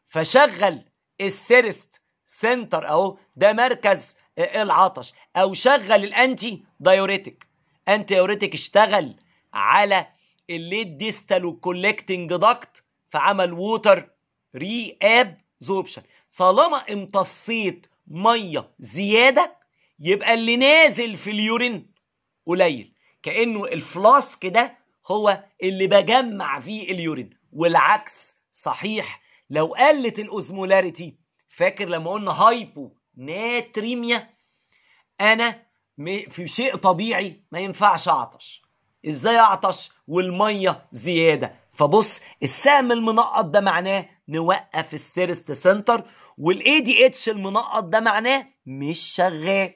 فشغل ال thirst center أهو ده مركز العطش. أو شغل ال antidiuretic antidiuretic اشتغل على ال late distal وال collecting duct فعمل water reabsorption طالما امتصيت مية زيادة يبقى اللي نازل في ال urine قليل. كأنه ال flask ده هو اللي بجمع فيه ال urine. والعكس صحيح. لو قلت ال osmolarity فاكر لما قلنا hyponatremia أنا في شيء طبيعي ما ينفعش أعطش. إزاي أعطش؟ والمية زيادة. فبص السهم المنقط ده معناه نوقف ال thirst center وال ADH المنقط ده معناه مش شغال.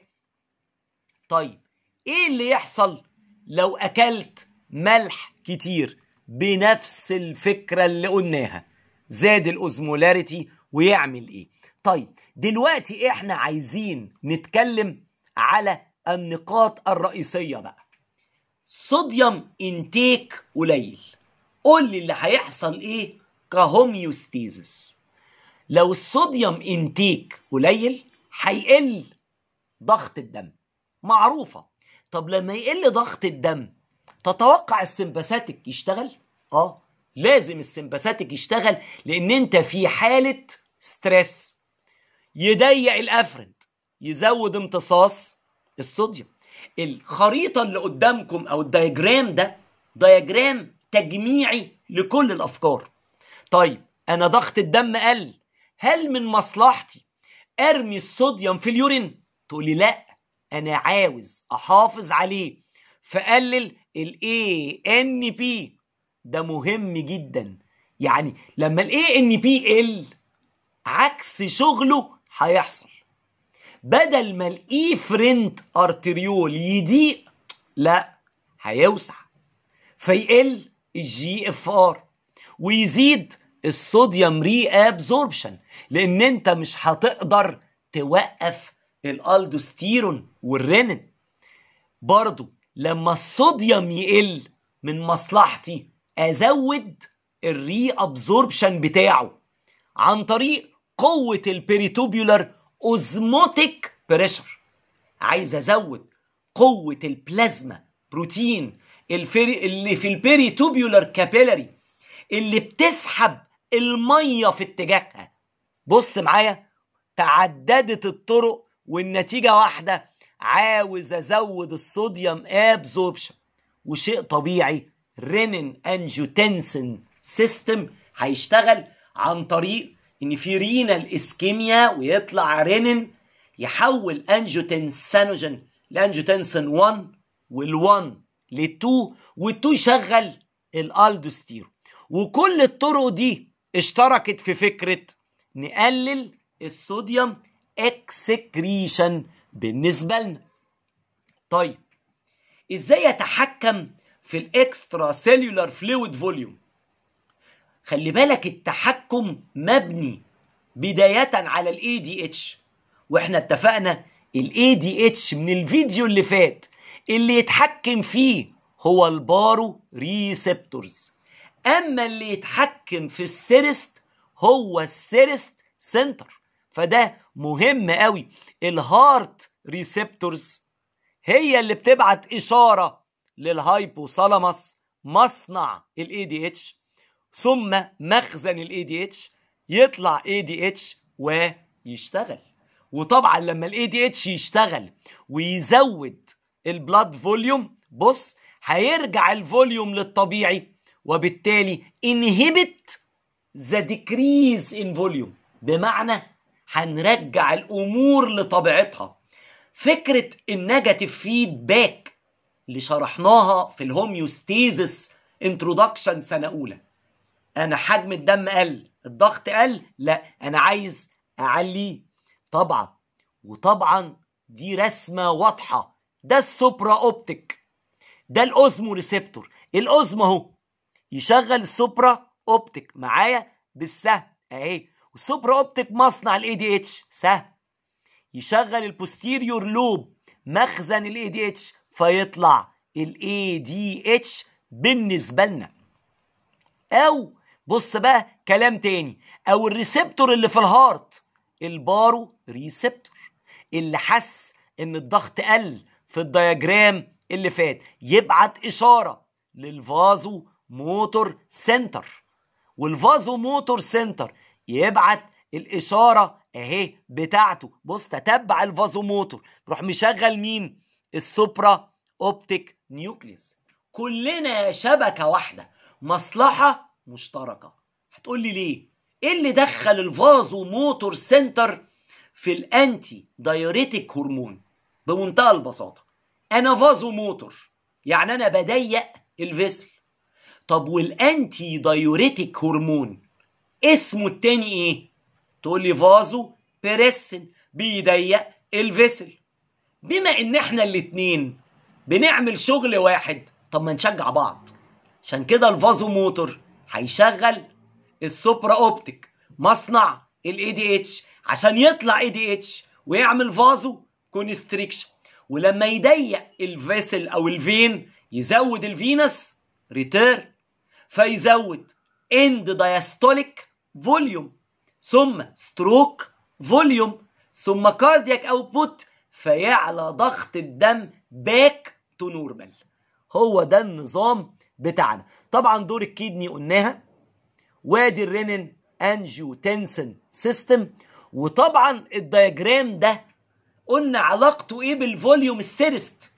طيب إيه اللي يحصل لو أكلت ملح كتير بنفس الفكرة اللي قلناها؟ زاد ال osmolarity ويعمل إيه؟ طيب دلوقتي إحنا عايزين نتكلم على النقاط الرئيسية بقى. sodium intake قليل. قول لي اللي هيحصل إيه ك homeostasis. لو ال sodium intake قليل هيقل ضغط الدم. معروفة. طب لما يقل ضغط الدم تتوقع ال sympathetic يشتغل؟ آه لازم ال sympathetic يشتغل لأن أنت في حالة stress. يضيق ال afferent يزود امتصاص الصوديوم. الخريطة اللي قدامكم أو ال diagram ده diagram تجميعي لكل الأفكار. طيب أنا ضغط الدم قل. هل من مصلحتي أرمي الصوديوم في ال urine؟ تقولي لا أنا عاوز أحافظ عليه. فقلل ال ANP ده مهم جدا. يعني لما ال ANP ال عكس شغله هيحصل. بدل ما ال afferent arteriole يضيق لا هيوسع. فيقل ال GFR ويزيد ال sodium reabsorption لأن أنت مش هتقدر توقف ال aldosterone وال renin. برضو لما الصوديوم يقل من مصلحتي أزود ال reabsorption بتاعه عن طريق قوة ال peritubular osmotic pressure. عايز أزود قوة ال plasma protein ال free اللي في ال peritubular capillary اللي بتسحب المية في اتجاهها. بص معايا تعددت الطرق والنتيجة واحدة. عاوز أزود ال sodium absorption. وشيء طبيعي renin angiotensin system هيشتغل عن طريق إن في renal ischemia ويطلع رينين يحول angiotensinogen ل angiotensin 1 وال1 لل2 وال2 يشغل الالدوستيرون وكل الطرق دي اشتركت في فكرة نقلل ال sodium excretion بالنسبة لنا. طيب إزاي اتحكم في ال extracellular fluid volume خلي بالك التحكم مبني بداية على ال ADH وإحنا اتفقنا ال ADH من الفيديو اللي فات اللي يتحكم فيه هو ال baroreceptors. أما اللي يتحكم في ال thirst هو ال thirst center. فده مهم قوي. ال heart receptors هي اللي بتبعت إشارة لل hypothalamus مصنع ال ADH ثم مخزن ال ADH يطلع ADH ويشتغل. وطبعا لما ال ADH يشتغل ويزود ال blood volume بص هيرجع ال volume للطبيعي وبالتالي inhibit the decrease in volume بمعنى هنرجع الأمور لطبيعتها. فكرة ال negative feedback اللي شرحناها في ال homeostasis introduction سنة أولى. أنا حجم الدم قل الضغط قل لا أنا عايز اعليه طبعا. وطبعا دي رسمة واضحة. ده ال supraoptic. ده ال osmoreceptor. ال osmo أهو. يشغل supraoptic. معايا؟ بالسهم. أهي. وال supraoptic مصنع ال ADH سهم. يشغل ال posterior lobe. مخزن الاي دي اتش فيطلع الاي دي اتش بالنسبة لنا. أو بص بقى كلام تاني. أو ال receptor اللي في ال heart. ال baroreceptor. اللي حس إن الضغط قل في ال diagram اللي فات. يبعت إشارة لل vasomotor center. وال vasomotor center يبعت الإشارة أهي بتاعته. بص تتبع ال vasomotor. روح مشغل مين؟ ال supraoptic nucleus. كلنا شبكة واحدة. مصلحة مشتركة. هتقول لي ليه؟ إيه اللي دخل ال vasomotor center في ال antidiuretic hormone؟ بمنتهى البساطة. أنا vasomotor. يعني أنا بضيق ال vessel طب وال antidiuretic hormone اسمه التاني إيه؟ تقول لي فازو بيرسن بيضيق ال vessel. بما ان إحنا الاتنين بنعمل شغل واحد طب ما نشجع بعض. عشان كده ال vasomotor هيشغل ال supraoptic مصنع ال ADH عشان يطلع ADH ويعمل vaso constriction ولما يضيق ال vessel أو ال vein يزود ال venous return فيزود end diastolic volume ثم stroke volume ثم cardiac output فيعلى ضغط الدم back to normal هو ده النظام بتاعنا. طبعا دور ال kidney قلناها وادي ال renin angiotensin system وطبعا ال diagram ده قلنا علاقته إيه بال volume ال thirst؟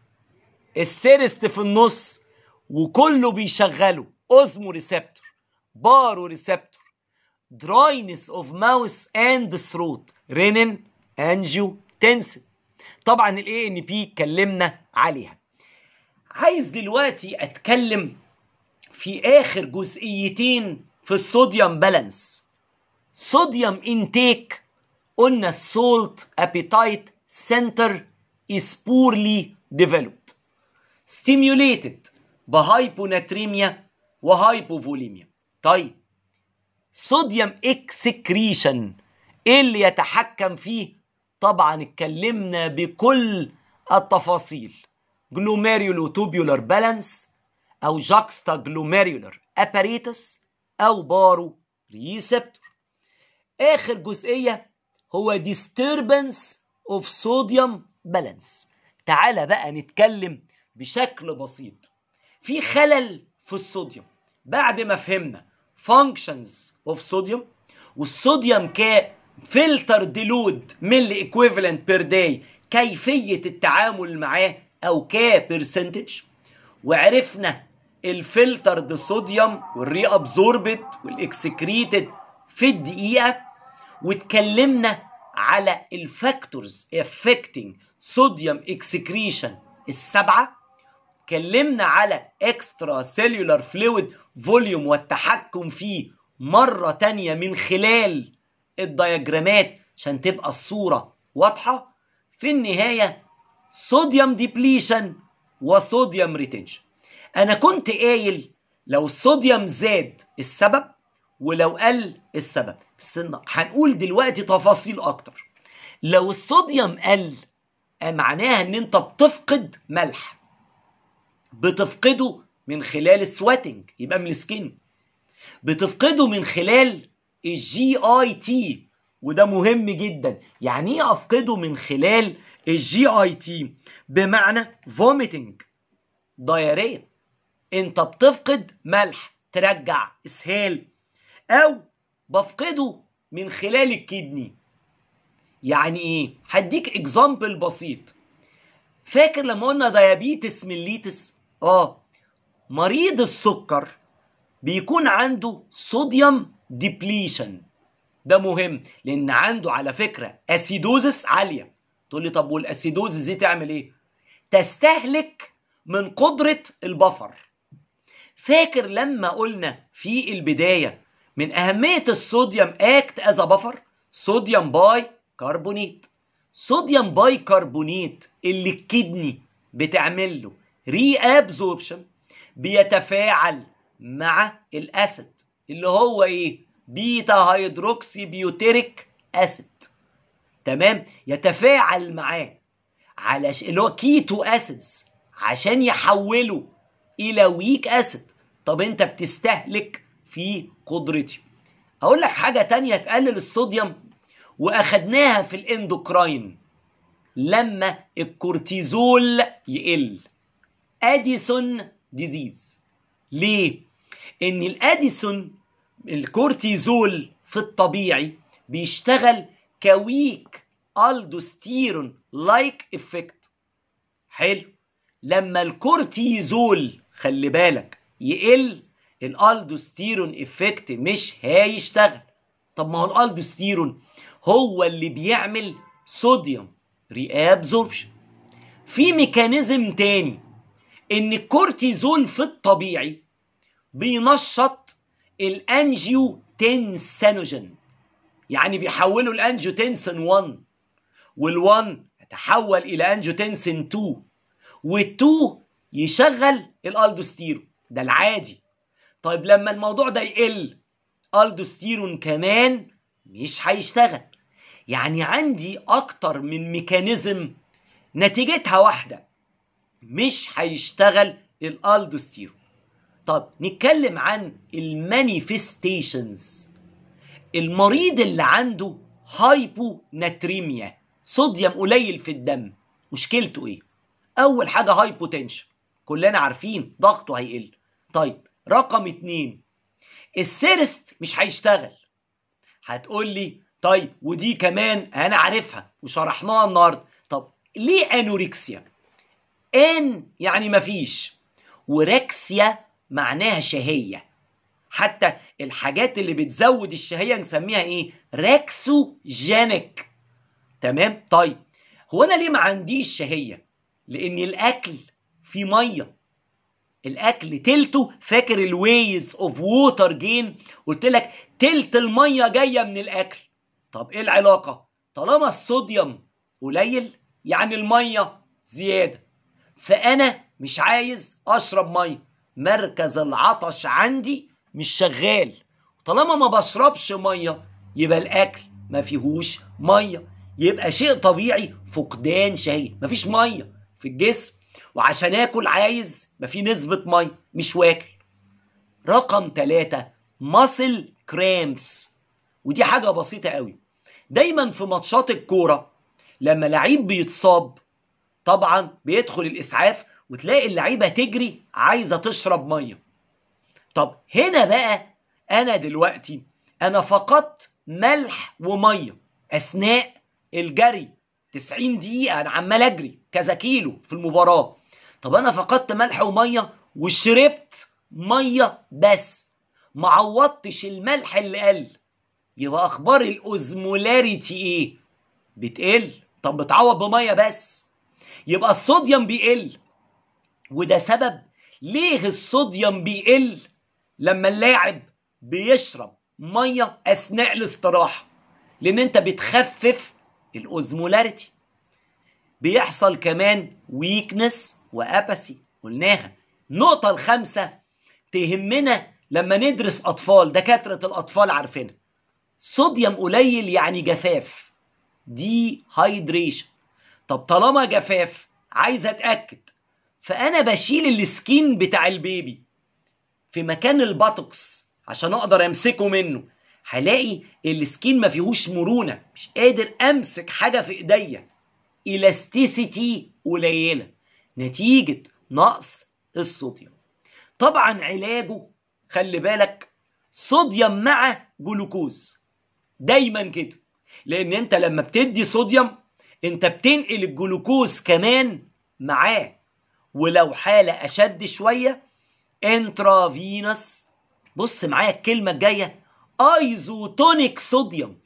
ال thirst في النص وكله بيشغله. osmoreceptor baroreceptor dryness of mouth and throat renin angiotensin. طبعا ال ANP اتكلمنا عليها. عايز دلوقتي أتكلم في آخر جزئيتين في ال sodium balance. sodium intake قلنا ال salt appetite center is poorly developed. Stimulated ب hyponatremia و hypovolemia. طيب sodium excretion إيه اللي يتحكم فيه؟ طبعا اتكلمنا بكل التفاصيل. glomerulotubular balance أو juxtaglomerular apparatus أو baroreceptor آخر جزئية هو disturbance of sodium balance. تعالى بقى نتكلم بشكل بسيط. في خلل في الصوديوم. بعد ما فهمنا functions of sodium والصوديوم ك filtered load milliequivalent per day كيفية التعامل معاه أو ك percentage وعرفنا ال filtered sodium وال reabsorbed وال excreted في الدقيقة. واتكلمنا على ال factors affecting sodium excretion السبعة. اتكلمنا على extracellular fluid volume والتحكم فيه مرة تانية من خلال ال diagramات عشان تبقى الصورة واضحة. في النهاية sodium depletion و sodium retention أنا كنت قايل لو الصوديوم زاد السبب ولو قل السبب. بس هنقول دلوقتي تفاصيل أكتر. لو الصوديوم قل معناها إن أنت بتفقد ملح. بتفقده من خلال ال sweating يبقى من ال skin. بتفقده من خلال ال GIT وده مهم جدا. يعني إيه أفقده من خلال ال GIT بمعنى vomiting diarrhea أنت بتفقد ملح ترجع إسهال. أو بفقده من خلال ال kidney. يعني إيه؟ هديك example بسيط. فاكر لما قلنا diabetes mellitus آه. مريض السكر بيكون عنده sodium depletion ده مهم لأن عنده على فكرة acidosis عالية. تقول لي طب وال acidosis دي تعمل إيه؟ تستهلك من قدرة ال buffer. فاكر لما قلنا في البداية من أهمية الصوديوم act as buffer sodium bicarbonate sodium bicarbonate اللي ال kidney بتعمل له reabsorption بيتفاعل مع ال acid اللي هو إيه؟ beta hydroxybutyric acid. تمام؟ يتفاعل معاه على ش... اللي هو keto acids عشان يحوله إلى weak acid طب أنت بتستهلك في قدرتي. أقول لك حاجة تانية تقلل الصوديوم وأخدناها في ال endocrine. لما الكورتيزول يقل. أديسون disease ليه؟ إن الأديسون الكورتيزول في الطبيعي بيشتغل ك weak ألدوستيرون like effect حلو. لما الكورتيزول خلي بالك يقل الألدوستيرون effect مش هيشتغل. طب ما هو الألدوستيرون هو اللي بيعمل صوديوم reabsorption في mechanism تاني إن الكورتيزول في الطبيعي بينشط ال angiotensinogen يعني بيحولوا ال angiotensin 1 وال1 يتحول إلى angiotensin 2 وال2 يشغل الألدوستيرون. ده العادي. طيب لما الموضوع ده يقل ألدوستيرون كمان مش هيشتغل. يعني عندي أكتر من mechanism نتيجتها واحدة. مش هيشتغل الالدوستيرون طب نتكلم عن ال manifestations. المريض اللي عنده hyponatremia صوديوم قليل في الدم مشكلته إيه؟ أول حاجة hypotension. كلنا عارفين ضغطه هيقل. طيب رقم اتنين ال thirst مش هيشتغل. هتقول لي طيب ودي كمان أنا عارفها وشرحناها النهارده. طب ليه anorexia إن يعني مفيش orexia معناها شهية. حتى الحاجات اللي بتزود الشهية نسميها إيه؟ orexigenic تمام؟ طيب هو أنا ليه ما عنديش شهية؟ لأن الأكل فيه مية. الأكل تلته فاكر ال ways of water gain قلت لك تلت المية جاية من الأكل. طب إيه العلاقة؟ طالما الصوديوم قليل يعني المية زيادة. فأنا مش عايز أشرب مية. مركز العطش عندي مش شغال. طالما ما بشربش مية يبقى الأكل ما فيهوش مية. يبقى شيء طبيعي فقدان شهية. مفيش مية في الجسم وعشان آكل عايز ما في نسبة مية. مش واكل. رقم ثلاثة ماسل كرامس ودي حاجة بسيطة قوي. دايما في ماتشات الكورة لما لعيب بيتصاب طبعا بيدخل الإسعاف وتلاقي اللعيبة تجري عايزة تشرب مية. طب هنا بقى أنا دلوقتي أنا فقدت ملح ومية أثناء الجري. 90 دقيقة أنا عمال أجري كذا كيلو في المباراة. طب أنا فقدت ملح ومية وشربت مية بس. ما عوضتش الملح اللي قل. يبقى أخبار الأوزمولاريتي إيه؟ بتقل. طب بتعوض بمية بس. يبقى الصوديوم بيقل. وده سبب ليه الصوديوم بيقل لما اللاعب بيشرب مية أثناء الاستراحة؟ لأن أنت بتخفف ال osmolarity. بيحصل كمان weakness و apathy قلناها. النقطة الخامسة تهمنا لما ندرس أطفال دكاترة الأطفال عارفينها. صوديوم قليل يعني جفاف. dehydration طب طالما جفاف عايز أتأكد. فأنا بشيل ال skin بتاع ال baby في مكان ال buttocks عشان أقدر أمسكه منه. هلاقي ال skin ما فيهوش مرونة مش قادر أمسك حاجة في إيديا. elasticity قليلة. نتيجة نقص الصوديوم. طبعا علاجه خلي بالك صوديوم مع جلوكوز. دايما كده. لأن أنت لما بتدي صوديوم انت بتنقل الجلوكوز كمان معاه ولو حالة أشد شوية intravenous بص معايا الكلمة الجاية isotonic صوديوم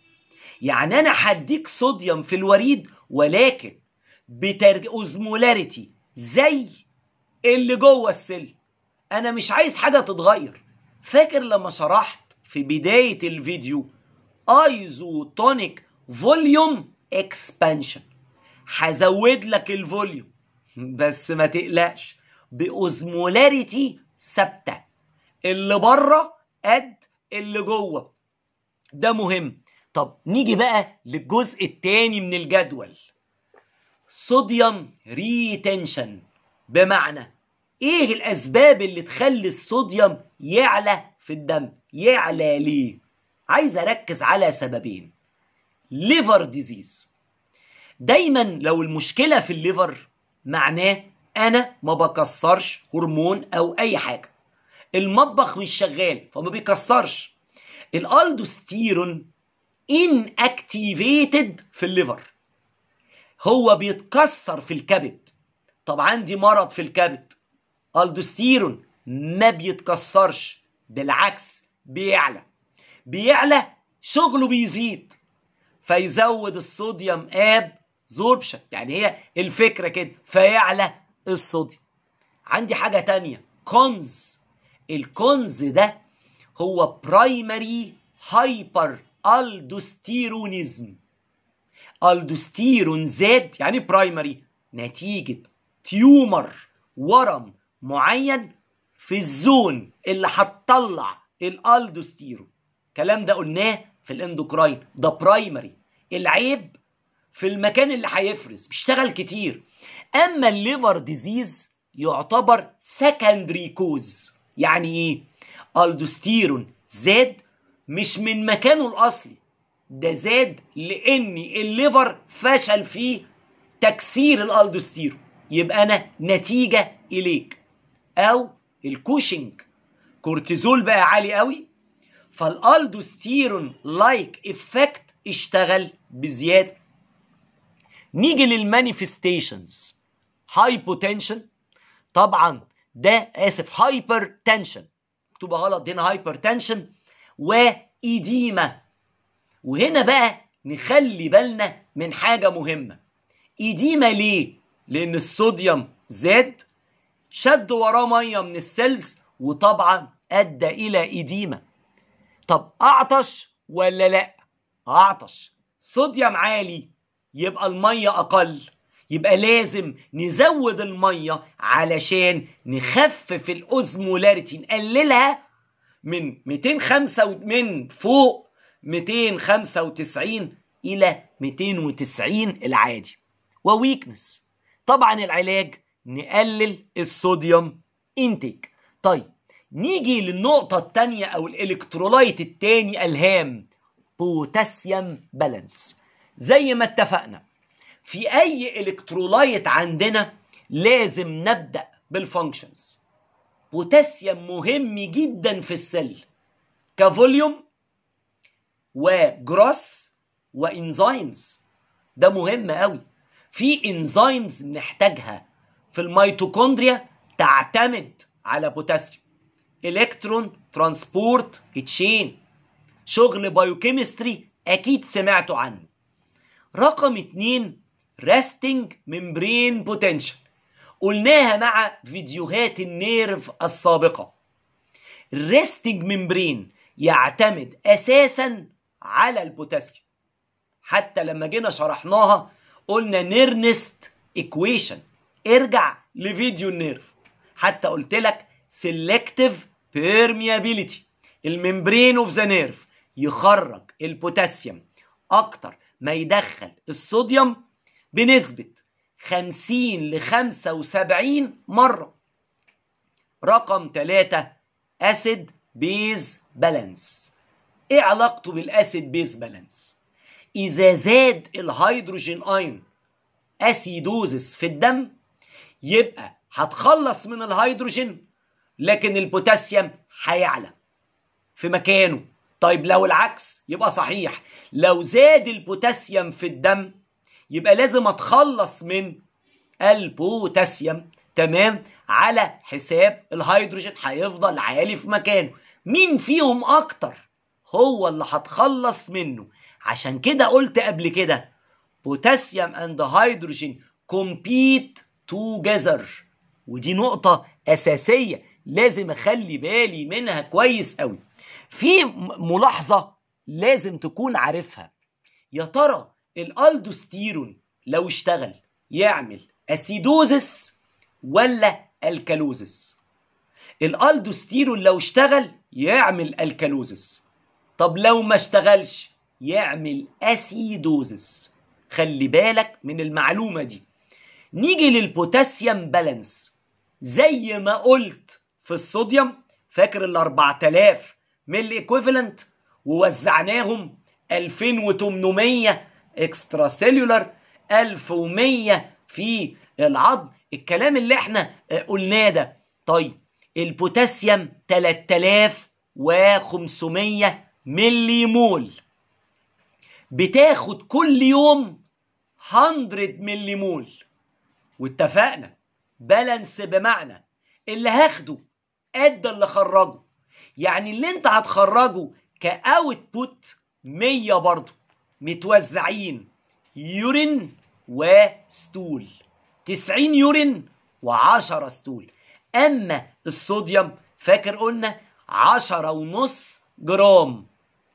يعني أنا هديك صوديوم في الوريد ولكن بدرجة osmolarity زي اللي جوه ال cell. أنا مش عايز حاجة تتغير. فاكر لما شرحت في بداية الفيديو isotonic volume expansion هزود لك ال volume بس ما تقلقش. ب osmolarity ثابتة. اللي بره قد اللي جوه. ده مهم. طب نيجي بقى للجزء الثاني من الجدول. صوديوم retention. بمعنى إيه الأسباب اللي تخلي الصوديوم يعلى في الدم؟ يعلى ليه؟ عايز أركز على سببين. liver disease دايما لو المشكلة في ال liver معناه أنا ما بكسرش هرمون أو أي حاجة. المطبخ مش شغال فما بيكسرش. الألدوستيرون inactivated في ال liver. هو بيتكسر في الكبد. طب عندي مرض في الكبد. ألدوستيرون ما بيتكسرش بالعكس بيعلى. بيعلى شغله بيزيد. فيزود الصوديوم absorption يعني هي الفكرة كده. فيعلى الصوديوم. عندي حاجة تانية. Conn's. ال Conn's ده هو primary hyper aldosteronism الدوستيرون زاد يعني primary نتيجة tumor ورم معين في ال zone اللي هتطلع الألدوستيرون. الكلام ده قلناه في ال endocrine. ده primary العيب في المكان اللي هيفرز بيشتغل كتير. أما ال liver disease يعتبر secondary cause يعني إيه؟ ألدوستيرون زاد مش من مكانه الأصلي. ده زاد لأن ال liver فشل في تكسير الألدوستيرون. يبقى أنا نتيجة إليك. أو الكوشنج. كورتيزول بقى عالي قوي ف ال aldosterone like effect اشتغل بزيادة. نيجي لل manifestations hypotension طبعا ده آسف hypertension مكتوبه غلط هنا hypertension و edema وهنا بقى نخلي بالنا من حاجة مهمة. edema ليه؟ لأن الصوديوم زاد شد وراه مية من ال cells وطبعا أدى إلى edema طب أعطش ولا لأ؟ أعطش. صوديوم عالي يبقى المية أقل. يبقى لازم نزود المية علشان نخفف ال osmolarity نقللها من 205 من فوق 295 إلى 290 العادي. و weakness طبعا العلاج نقلل الصوديوم intake طيب نيجي للنقطة التانية أو ال electrolyte التاني الهام. potassium balance زي ما اتفقنا. في أي electrolyte عندنا لازم نبدأ بال functions بوتاسيوم مهم جدا في السل. كفوليوم وجروس وإنزيمز. ده مهم قوي في enzymes بنحتاجها في الميتوكوندريا تعتمد على بوتاسيوم electron transport chain شغل biochemistry أكيد سمعتوا عنه. رقم اتنين resting membrane potential قلناها مع فيديوهات ال nerve السابقة. ال resting membrane يعتمد أساسا على البوتاسيوم. حتى لما جينا شرحناها قلنا Nernst equation ارجع لفيديو ال nerve. حتى قلت لك selective permeability ال membrane of the nerve يخرج البوتاسيوم أكتر ما يدخل الصوديوم بنسبة 50 ل 75 مرة. رقم 3 acid base balance إيه علاقته بال acid base balance إذا زاد ال hydrogen ion acidosis في الدم يبقى هتخلص من الهيدروجين لكن البوتاسيوم هيعلى في مكانه. طيب لو العكس يبقى صحيح. لو زاد البوتاسيوم في الدم يبقى لازم أتخلص من البوتاسيوم. تمام؟ على حساب الهيدروجين هيفضل عالي في مكانه. مين فيهم أكتر؟ هو اللي هتخلص منه. عشان كده قلت قبل كده potassium and hydrogen compete together ودي نقطة أساسية. لازم أخلي بالي منها كويس قوي. في ملاحظة لازم تكون عارفها. يا ترى الألدوستيرون لو اشتغل يعمل acidosis ولا alkalosis؟ الألدوستيرون لو اشتغل يعمل alkalosis. طب لو ما اشتغلش يعمل acidosis. خلي بالك من المعلومة دي. نيجي لل potassium balance. زي ما قلت في الصوديوم فاكر ال 4000 milliequivalent ووزعناهم 2800 extracellular 1100 في العظم الكلام اللي إحنا قلناه ده. طيب البوتاسيوم 3500 ملي مول بتاخد كل يوم 100 ملي مول واتفقنا؟ balance بمعنى اللي هاخده قد اللي خرجه. يعني اللي انت هتخرجه ك output 100 برضه. متوزعين. urine و stool. 90 urine و10 stool. أما الصوديوم فاكر قلنا 10 ونص جرام.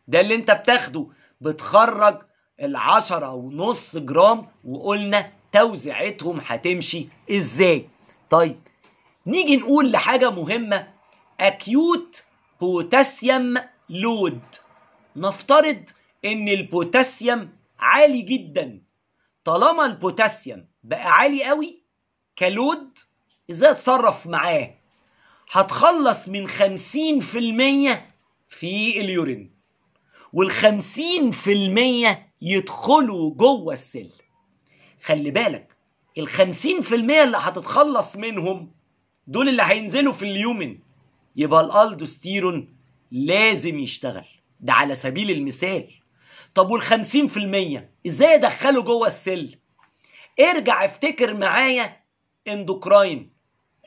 ده اللي انت بتاخده. بتخرج العشرة ونص جرام وقلنا توزيعتهم هتمشي إزاي. طيب نيجي نقول لحاجة مهمة. acute potassium load نفترض إن البوتاسيوم عالي جدا. طالما البوتاسيوم بقى عالي قوي ك load إزاي اتصرف معاه. هتخلص من 50% في ال urine والخمسين في المية يدخلوا جوه ال cell. خلي بالك الخمسين في المية اللي هتتخلص منهم دول اللي هينزلوا في ال lumen يبقى الالدوستيرون لازم يشتغل. ده على سبيل المثال. طب في المية؟ إزاي ادخله جوه ال cell؟ ارجع افتكر معايا endocrine.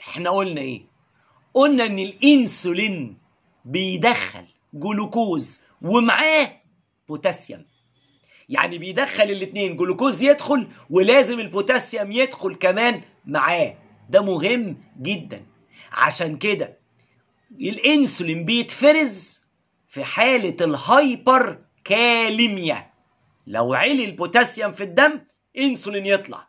إحنا قلنا إيه؟ قلنا إن الإنسولين بيدخل جلوكوز ومعاه بوتاسيوم. يعني بيدخل الاتنين جلوكوز يدخل ولازم البوتاسيوم يدخل كمان معاه. ده مهم جدا. عشان كده الانسولين بيتفرز في حالة ال hyperkalemia لو علي البوتاسيوم في الدم انسولين يطلع.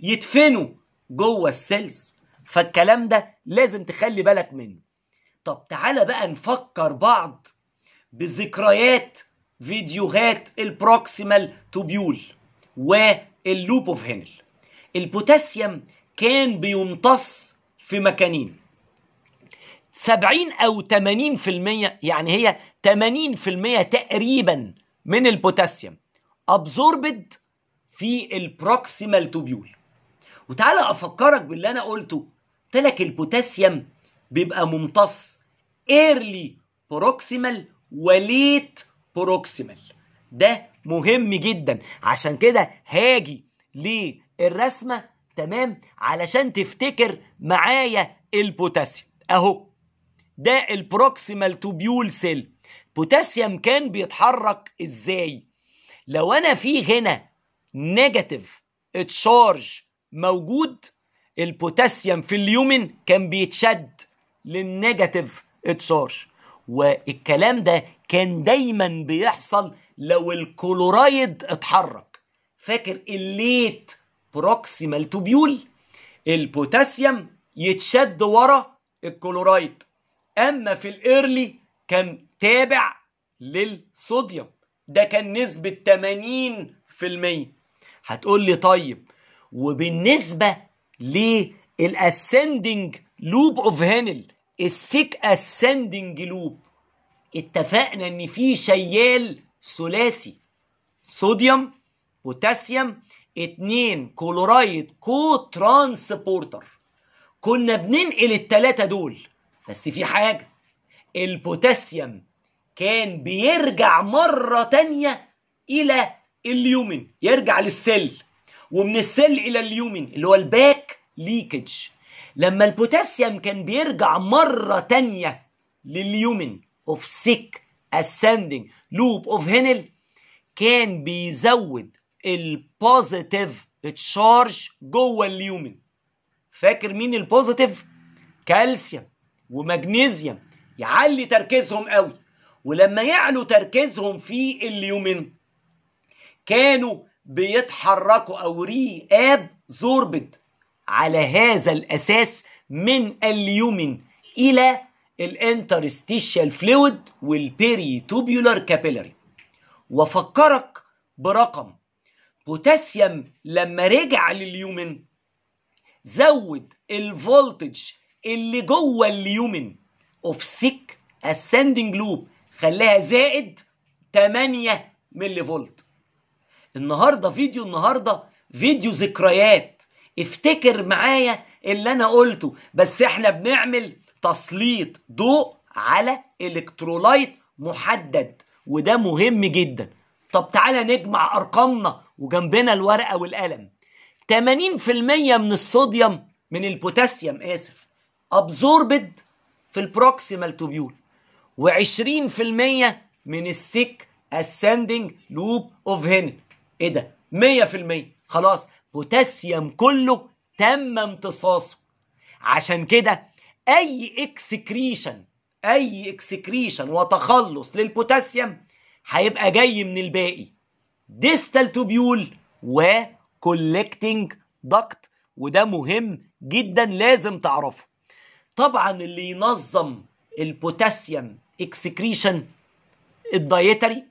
يدفنوا جوه ال cells. فالكلام ده لازم تخلي بالك منه. طب تعالى بقى نفكر بعض بذكريات فيديوهات ال proximal tubule وال loop of Henle البوتاسيوم كان بيمتص في مكانين. 70 أو 80% يعني هي 80% تقريبا من البوتاسيوم absorbed في ال proximal tubule وتعالى أفكرك باللي أنا قلته. قلت لك البوتاسيوم بيبقى ممتص early proximal و late proximal ده مهم جدا. عشان كده هاجي للرسمة تمام؟ علشان تفتكر معايا البوتاسيوم. أهو. ده ال proximal tubule cell بوتاسيوم كان بيتحرك إزاي؟ لو أنا في هنا negative charge موجود البوتاسيوم في ال lumen كان بيتشد لل negative charge والكلام ده كان دايما بيحصل لو الكلورايد اتحرك. فاكر ال late proximal tubule البوتاسيوم يتشد ورا الكلورايد. اما في ال early كان تابع للصوديوم. ده كان نسبة 80% هتقول لي طيب وبالنسبة لل ascending loop of Henle ال thick ascending loop اتفقنا إن في شيال ثلاثي صوديوم بوتاسيوم اتنين chloride co-transporter كنا بننقل التلاتة دول. بس في حاجة البوتاسيوم كان بيرجع مرة تانية إلى اليومن يرجع للسيل ومن السيل إلى اليومن اللي هو ال back leakage. لما البوتاسيوم كان بيرجع مرة تانية لل lumen of thick ascending loop of Henle كان بيزود ال positive charge جوه ال lumen فاكر مين ال positive كالسيوم. ومغنيسيوم يعلي تركيزهم قوي. ولما يعلوا تركيزهم في ال lumen كانوا بيتحركوا أو reabsorbed على هذا الأساس من ال lumen إلى ال interstitial fluid وال peritubular capillary. وفكرك برقم. بوتاسيوم لما رجع لل lumen زود ال voltage اللي جوه ال lumen of thick ascending loop خلاها زائد 8 ملي فولت النهارده فيديو النهارده فيديو ذكريات. افتكر معايا اللي أنا قلته بس إحنا بنعمل تسليط ضوء على electrolyte محدد وده مهم جدا. طب تعالى نجمع أرقامنا وجنبنا الورقة والقلم. 80% من الصوديوم من البوتاسيوم آسف. absorbed في ال proximal tubule و20% من ال thick ascending loop of Henle إيه ده؟ 100% خلاص. بوتاسيوم كله تم امتصاصه. عشان كده أي excretion أي excretion وتخلص للبوتاسيوم هيبقى جاي من الباقي. distal tubule و collecting duct وده مهم جدا لازم تعرفه. طبعا اللي ينظم البوتاسيوم excretion ال dietary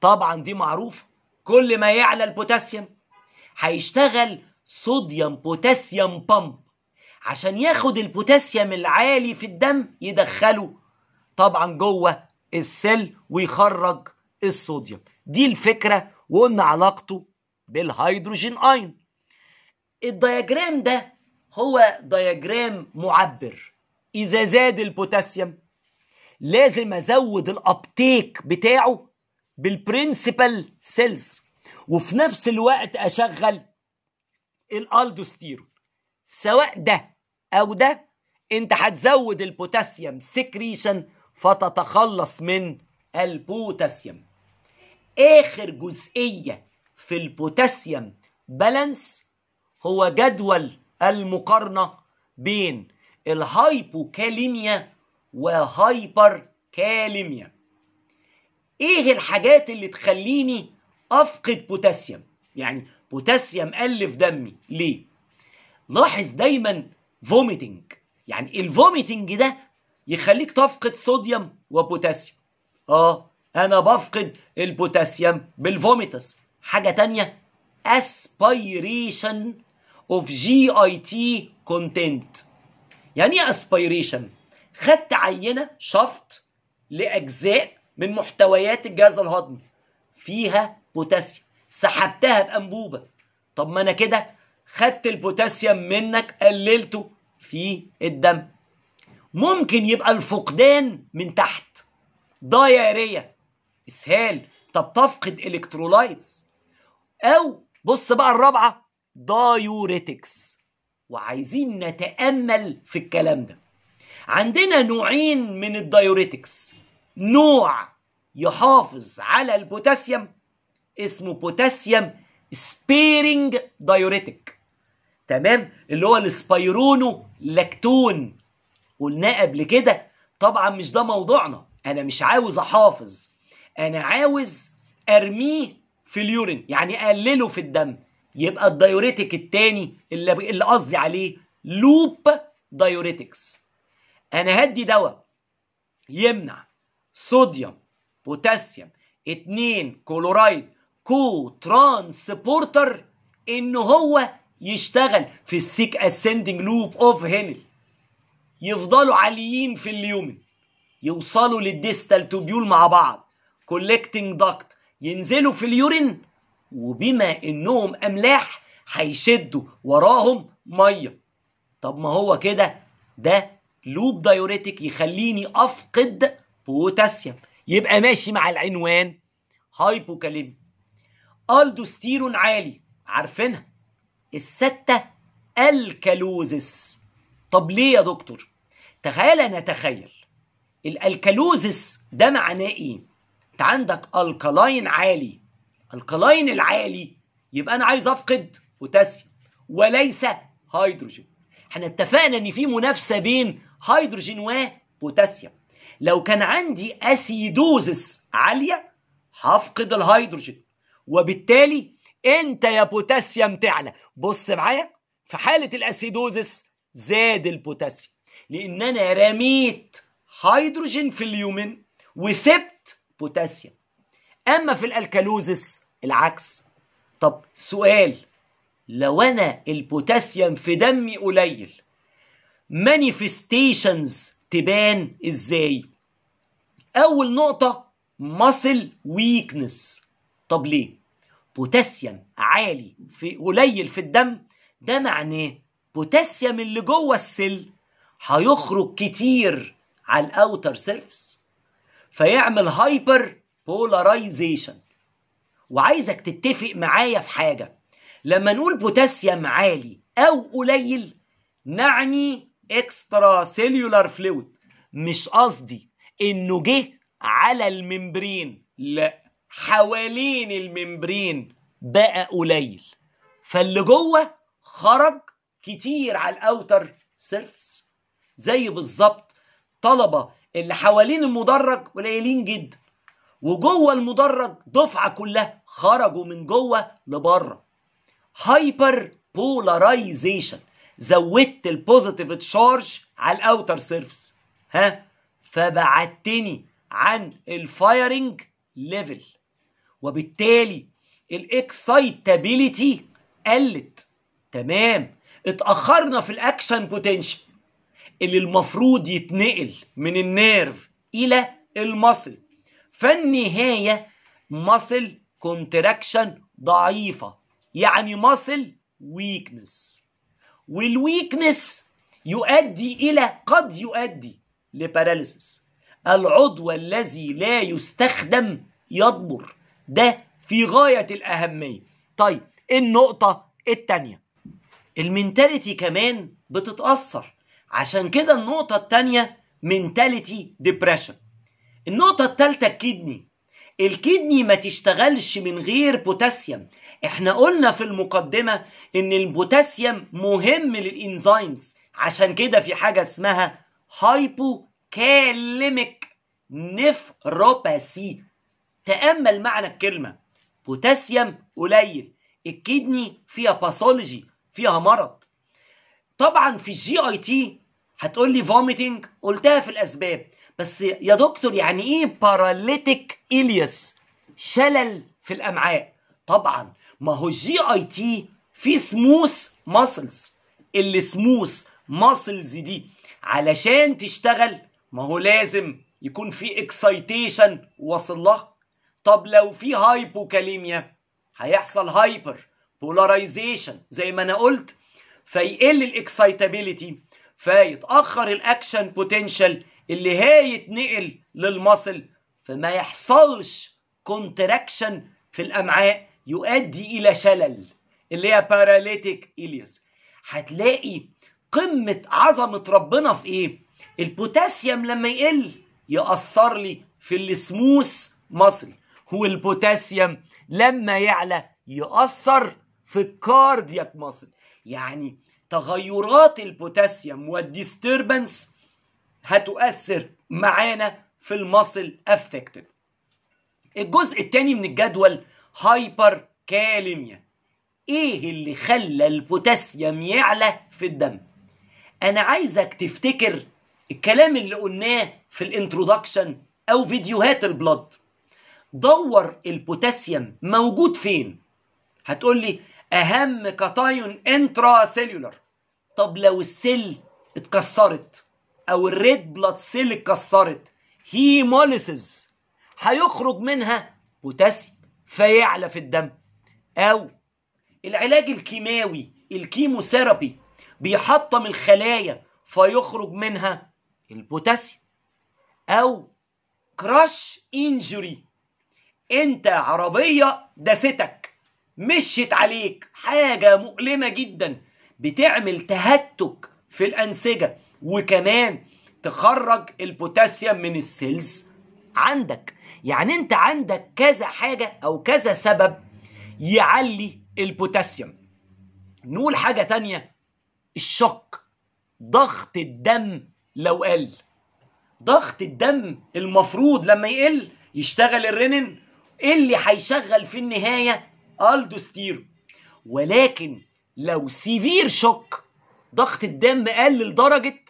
طبعا دي معروفه كل ما يعلى البوتاسيوم هيشتغل صوديوم بوتاسيوم pump عشان ياخد البوتاسيوم العالي في الدم يدخله طبعا جوه ال cell ويخرج الصوديوم دي الفكرة وقلنا علاقته بالهيدروجين اين ال diagram ده هو diagram معبر. إذا زاد البوتاسيوم لازم أزود ال uptake بتاعه بال principal cells وفي نفس الوقت أشغل الالدوستيرون سواء ده أو ده أنت هتزود البوتاسيوم secretion فتتخلص من البوتاسيوم. آخر جزئية في البوتاسيوم balance هو جدول المقارنة بين ال hypokalemia و hyperkalemia إيه الحاجات اللي تخليني أفقد بوتاسيوم؟ يعني بوتاسيوم قل في دمي. ليه؟ لاحظ دايما vomiting يعني ال vomiting ده يخليك تفقد صوديوم وبوتاسيوم. آه أنا بفقد البوتاسيوم بال vomitus حاجة تانية aspiration of GIT content. يعني إيه aspiration? خدت عينة شفط لأجزاء من محتويات الجهاز الهضمي. فيها بوتاسيوم سحبتها بأنبوبة. طب ما أنا كده خدت البوتاسيوم منك قللته في الدم. ممكن يبقى الفقدان من تحت. diarrhea إسهال. طب تفقد electrolytes أو بص بقى الرابعة. diuretics وعايزين نتأمل في الكلام ده. عندنا نوعين من ال diuretics نوع يحافظ على البوتاسيوم اسمه potassium sparing diuretic تمام؟ اللي هو ال spironolactone قلناه قبل كده. طبعا مش ده موضوعنا. أنا مش عاوز أحافظ. أنا عاوز أرميه في ال urine. يعني أقلله في الدم. يبقى ال diuretic التاني اللي اللي قصدي عليه loop diuretics أنا هدي دواء يمنع صوديوم بوتاسيوم اتنين chloride co-transporter إن هو يشتغل في ال thick ascending loop of Henle يفضلوا عاليين في ال lumen يوصلوا لل distal tubule مع بعض collecting duct ينزلوا في ال urine وبما إنهم أملاح هيشدوا وراهم مية. طب ما هو كده؟ ده loop diuretic يخليني أفقد بوتاسيوم. يبقى ماشي مع العنوان. hypokalemia ألدوستيرون عالي. عارفينها؟ الستة alkalosis طب ليه يا دكتور؟ تخيل نتخيل ال alkalosis ده معناه إيه؟ أنت عندك alkaline عالي. ال alkaline العالي يبقى أنا عايز أفقد بوتاسيوم وليس هيدروجين إحنا اتفقنا إن في منافسة بين هيدروجين وبوتاسيوم لو كان عندي acidosis عالية هفقد الهيدروجين وبالتالي أنت يا بوتاسيوم تعلى. بص معايا في حالة ال acidosis زاد البوتاسيوم لأن أنا رميت هيدروجين في ال lumen وسبت بوتاسيوم أما في ال alkalosis العكس. طب سؤال لو أنا البوتاسيوم في دمي قليل manifestations تبان إزاي؟ أول نقطة muscle weakness طب ليه؟ بوتاسيوم عالي في قليل في الدم ده معناه بوتاسيوم اللي جوه ال cell هيخرج كتير على ال outer surface فيعمل hyperpolarization وعايزك تتفق معايا في حاجة. لما نقول بوتاسيوم عالي أو قليل نعني extracellular fluid مش قصدي إنه جه على ال membrane لا. حوالين ال membrane بقى قليل. فاللي جوه خرج كتير على ال outer surface زي بالظبط طلبة اللي حوالين المدرج قليلين جدا. وجوه المدرج دفعة كلها خرجوا من جوه لبره. hyperpolarization زودت ال positive charge على ال outer surface ها؟ فبعدتني عن ال firing level وبالتالي ال excitability قلت. تمام؟ اتأخرنا في ال action potential اللي المفروض يتنقل من ال nerve إلى ال muscle. فالنهاية muscle contraction ضعيفة. يعني muscle weakness وال weakness يؤدي إلى قد يؤدي ل paralysis العضو الذي لا يستخدم يضمر ده في غاية الأهمية. طيب النقطة الثانية ال mentality كمان بتتأثر. عشان كده النقطة الثانية mentality depression النقطة الثالثه ال kidney ال kidney ما تشتغلش من غير بوتاسيوم. إحنا قلنا في المقدمة إن البوتاسيوم مهم لل enzymes. عشان كده في حاجة اسمها hypokalemic nephropathy تأمل معنى الكلمة. بوتاسيوم قليل. ال kidney فيها pathology فيها مرض. طبعا في ال GIT هتقول لي vomiting قلتها في الأسباب. بس يا دكتور يعني إيه paralytic ileus شلل في الأمعاء. طبعا ما هو ال GIT في smooth muscles اللي smooth muscles دي علشان تشتغل ما هو لازم يكون في excitation واصل لها طب لو في hypokalemia هيحصل hyperpolarization زي ما أنا قلت فيقل ال excitability فيتأخر ال action potential اللي هيتنقل لل muscle فما يحصلش contraction في الأمعاء يؤدي إلى شلل اللي هي paralytic ileus هتلاقي قمة عظمة ربنا في إيه؟ البوتاسيوم لما يقل يأثر لي في ال smooth muscle. هو البوتاسيوم لما يعلى يأثر في ال cardiac muscle يعني تغيرات البوتاسيوم وال disturbance هتؤثر معانا في ال muscle affected الجزء الثاني من الجدول hyperkalemia إيه اللي خلى البوتاسيوم يعلى في الدم؟ أنا عايزك تفتكر الكلام اللي قلناه في ال introduction أو فيديوهات ال blood دور البوتاسيوم موجود فين؟ هتقول لي أهم cation intracellular طب لو ال cell اتكسرت أو ال red blood cell اتكسرت. hemolysis هيخرج منها بوتاسيوم فيعلى في الدم. أو العلاج الكيماوي ال chemotherapy بيحطم الخلايا فيخرج منها البوتاسيوم أو crush injury أنت عربية داستك مشت عليك. حاجة مؤلمة جدا. بتعمل تهتك في الأنسجة. وكمان تخرج البوتاسيوم من ال cells عندك. يعني انت عندك كذا حاجة أو كذا سبب يعلي البوتاسيوم. نقول حاجة تانية ال shock ضغط الدم لو قل. ضغط الدم المفروض لما يقل يشتغل الرنين اللي هيشغل في النهاية ألدوستيرو. ولكن لو severe shock ضغط الدم قل لدرجة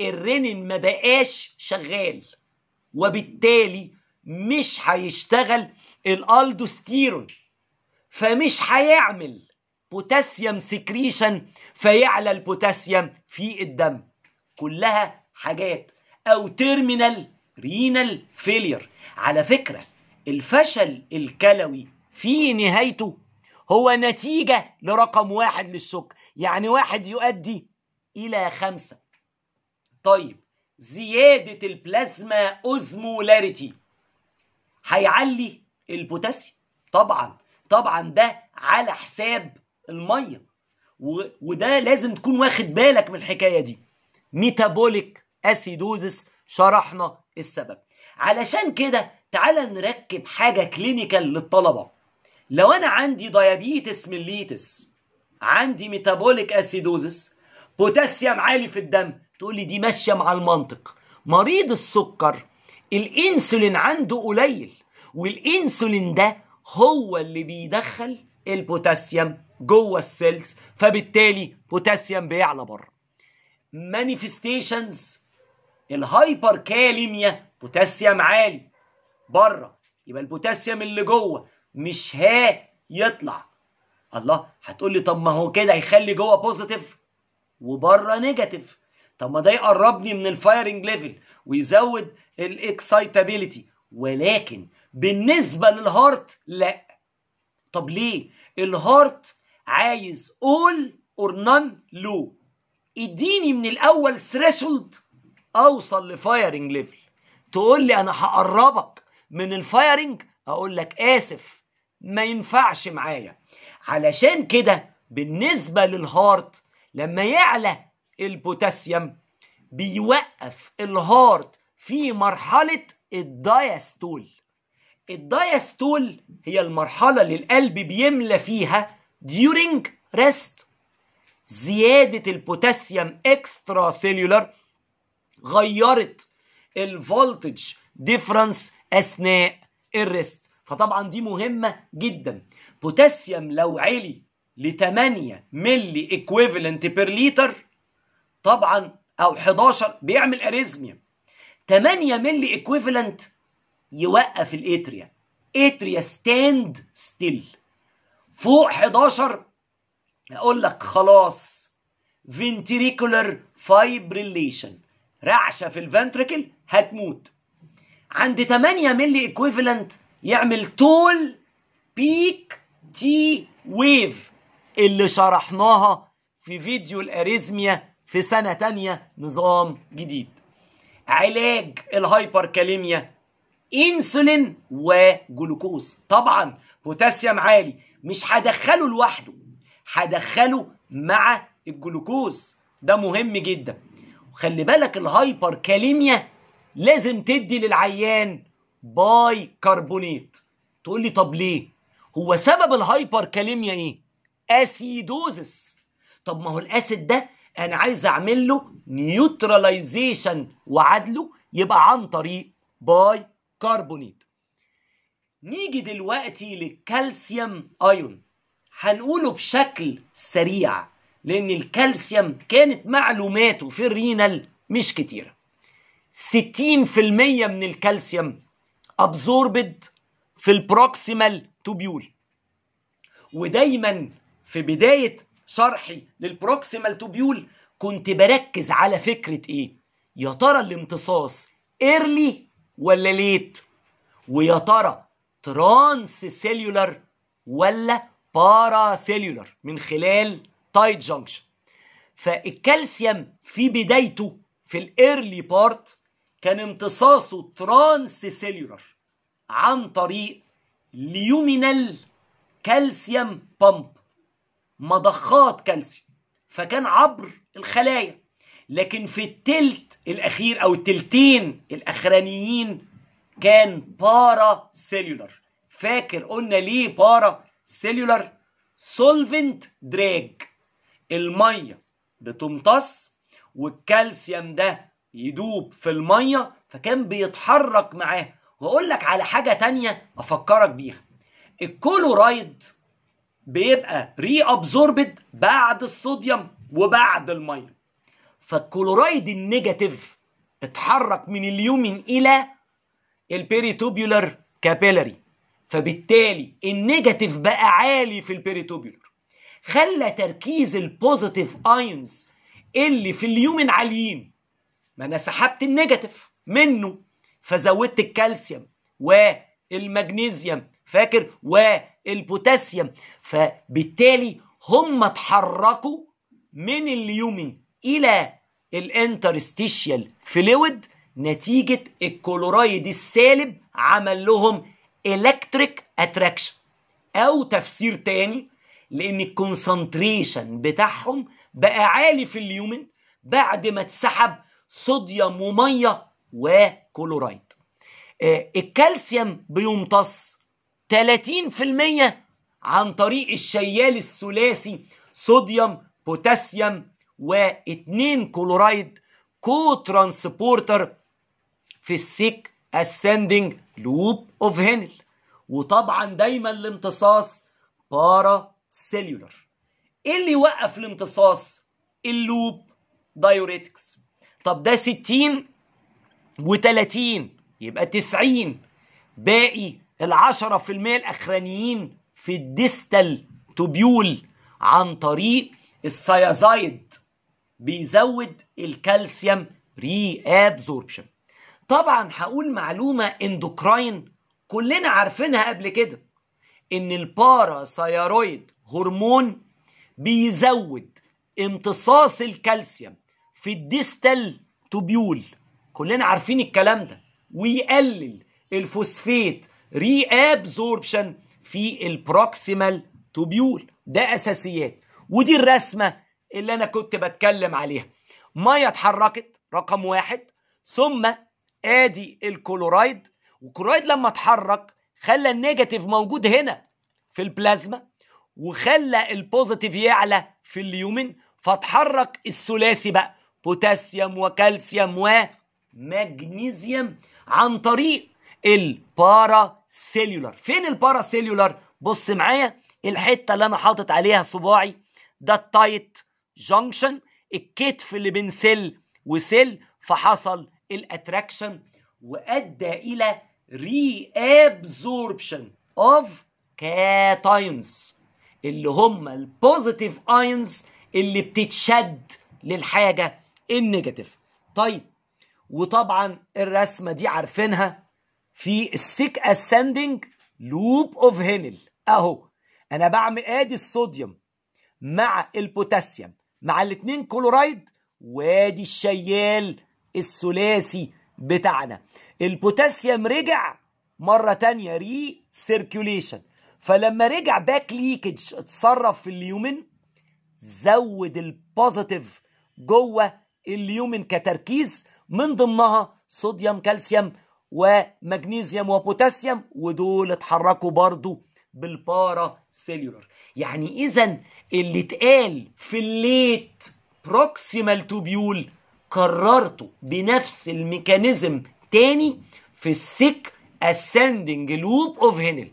الرنين ما بقاش شغال وبالتالي مش هيشتغل الألدوستيرون فمش هيعمل بوتاسيوم secretion فيعلى البوتاسيوم في الدم. كلها حاجات أو terminal renal failure على فكرة الفشل الكلوي في نهايته هو نتيجة لرقم واحد للسكر. يعني واحد يؤدي إلى خمسة. طيب زيادة ال plasma osmolarity هيعلي البوتاسيوم؟ طبعا. طبعا ده على حساب المية. و... وده لازم تكون واخد بالك من الحكاية دي. metabolic acidosis شرحنا السبب. علشان كده تعالى نركب حاجة clinical للطلبة. لو أنا عندي diabetes mellitus عندي metabolic acidosis بوتاسيوم عالي في الدم. تقول لي دي ماشية مع المنطق. مريض السكر الإنسولين عنده قليل والإنسولين ده هو اللي بيدخل البوتاسيوم جوه ال cells فبالتالي بوتاسيوم بيعلى بره. manifestations ال hyperkalemia بوتاسيوم عالي بره. يبقى البوتاسيوم اللي جوه مش هيطلع الله هتقول لي طب ما هو كده هيخلي جوه positive وبره negative طب ما ده يقربني من ال firing level ويزود ال excitability ولكن بالنسبة لل heart لا. طب ليه؟ ال heart عايز all or none law. اديني من الأول threshold أوصل ل firing level تقول لي أنا هقربك من ال firing أقول لك آسف ما ينفعش معايا. علشان كده بالنسبة لل heart لما يعلى البوتاسيوم بيوقف ال heart في مرحلة ال diastole ال diastole هي المرحلة اللي القلب بيملى فيها during rest. زيادة البوتاسيوم extracellular غيرت ال voltage difference أثناء ال rest فطبعا دي مهمة جدا. بوتاسيوم لو علي ل 8 milliequivalent per liter طبعا أو 11 بيعمل arrhythmia 8 milliequivalent يوقف ال atria. atria standstill فوق 11 أقول لك خلاص. ventricular fibrillation رعشة في ال ventricle هتموت. عند 8 milliequivalent يعمل tall peaked T wave اللي شرحناها في فيديو ال arrhythmia في سنة تانية نظام جديد. علاج ال hyperkalemia إنسولين وجلوكوز. طبعا بوتاسيوم عالي مش هدخله لوحده هدخله مع الجلوكوز. ده مهم جدا. وخلي بالك ال hyperkalemia لازم تدي للعيان باي كربونيت. تقول لي طب ليه؟ هو سبب ال hyperkalemia إيه؟ Acidosis. طب ما هو ال acid ده أنا عايز أعمل له neutralization وعدله يبقى عن طريق باي كربونيت. نيجي دلوقتي للكالسيوم ايون هنقوله بشكل سريع لأن الكالسيوم كانت معلوماته في ال renal مش كتيرة. 60% من الكالسيوم absorbed في ال proximal tubule ودايما في بداية شرحي لل proximal tubule كنت بركز على فكرة إيه؟ يا ترى الامتصاص early ولا late ويا ترى transcellular ولا paracellular من خلال tight junction فالكالسيوم في بدايته في ال early part كان امتصاصه transcellular عن طريق luminal calcium pump مضخات كالسيوم فكان عبر الخلايا. لكن في التلت الأخير أو التلتين الأخرانيين كان paracellular فاكر قلنا ليه paracellular solvent drag المية بتمتص والكالسيوم ده يدوب في المية فكان بيتحرك معاه. وأقول لك على حاجة تانية أفكرك بيها. الكلورايد بيبقى reabsorbed بعد الصوديوم وبعد المية. فال chloride ال negative اتحرك من ال lumen إلى ال peritubular capillary فبالتالي ال negative بقى عالي في ال peritubular. خلى تركيز ال positive ions اللي في ال lumen عاليين ما أنا سحبت ال negative منه فزودت الكالسيوم والمغنيسيوم فاكر؟ والبوتاسيوم. فبالتالي هم اتحركوا من ال lumen إلى ال interstitial fluid نتيجة الكلورايد السالب عمل لهم electric attraction أو تفسير تاني لأن ال concentration بتاعهم بقى عالي في ال lumen بعد ما اتسحب صوديوم ومية وكلورايد آه الكالسيوم بيمتص 30% عن طريق الشيال الثلاثي صوديوم بوتاسيوم واتنين كلورايد co-transporter في ال thick ascending loop of Henle وطبعا دايما الامتصاص paracellular إيه اللي يوقف الامتصاص؟ ال loop diuretics طب ده 60 و30 يبقى 90 باقي العشرة في المية الأخرانيين في ال distal tubule عن طريق ال thiazide بيزود ال calcium reabsorption طبعا هقول معلومة endocrine كلنا عارفينها قبل كده إن ال parathyroid hormone بيزود امتصاص الكالسيوم في ال distal tubule كلنا عارفين الكلام ده. ويقلل ال phosphate reabsorption في ال proximal tubule ده أساسيات. ودي الرسمة اللي أنا كنت بتكلم عليها. مية اتحركت رقم واحد. ثم آدي الكلورايد. والكلورايد لما اتحرك خلى ال negative موجود هنا في البلازما. وخلى ال positive يعلى في ال lumen فاتحرك الثلاثي بقى. بوتاسيوم وكالسيوم ومغنيسيوم عن طريق ال paracellular فين ال paracellular بص معايا الحتة اللي أنا حاطط عليها صباعي ده ال tight junction الكتف اللي بين cell و cell فحصل ال attraction وأدى إلى reabsorption of cations اللي هم ال positive ions اللي بتتشد للحاجة ال negative طيب وطبعا الرسمة دي عارفينها في ال thick ascending loop of Henle أهو أنا بعمل ادي الصوديوم مع البوتاسيوم مع الاتنين كلورايد وادي الشيال الثلاثي بتاعنا. البوتاسيوم رجع مرة تانية recirculation فلما رجع back leakage اتصرف في ال lumen زود ال positive جوه ال lumen كتركيز من ضمنها صوديوم كالسيوم ومغنيسيوم وبوتاسيوم ودول اتحركوا برضو بال paracellular يعني إذا اللي اتقال في ال late proximal tubule كررته بنفس ال mechanism تاني في ال thick ascending loop of Henle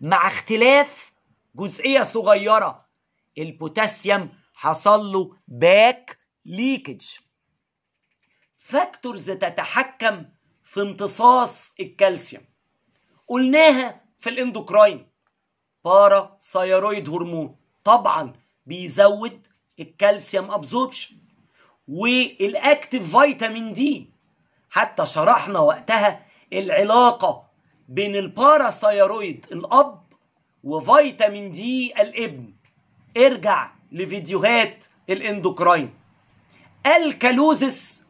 مع اختلاف جزئية صغيرة البوتاسيوم حصل له back leakage factors تتحكم في امتصاص الكالسيوم. قلناها في ال endocrine. parathyroid hormone طبعا بيزود الكالسيوم absorption وال active vitamin D حتى شرحنا وقتها العلاقة بين ال parathyroid الأب و vitamin D الابن. ارجع لفيديوهات ال endocrine. ال alkalosis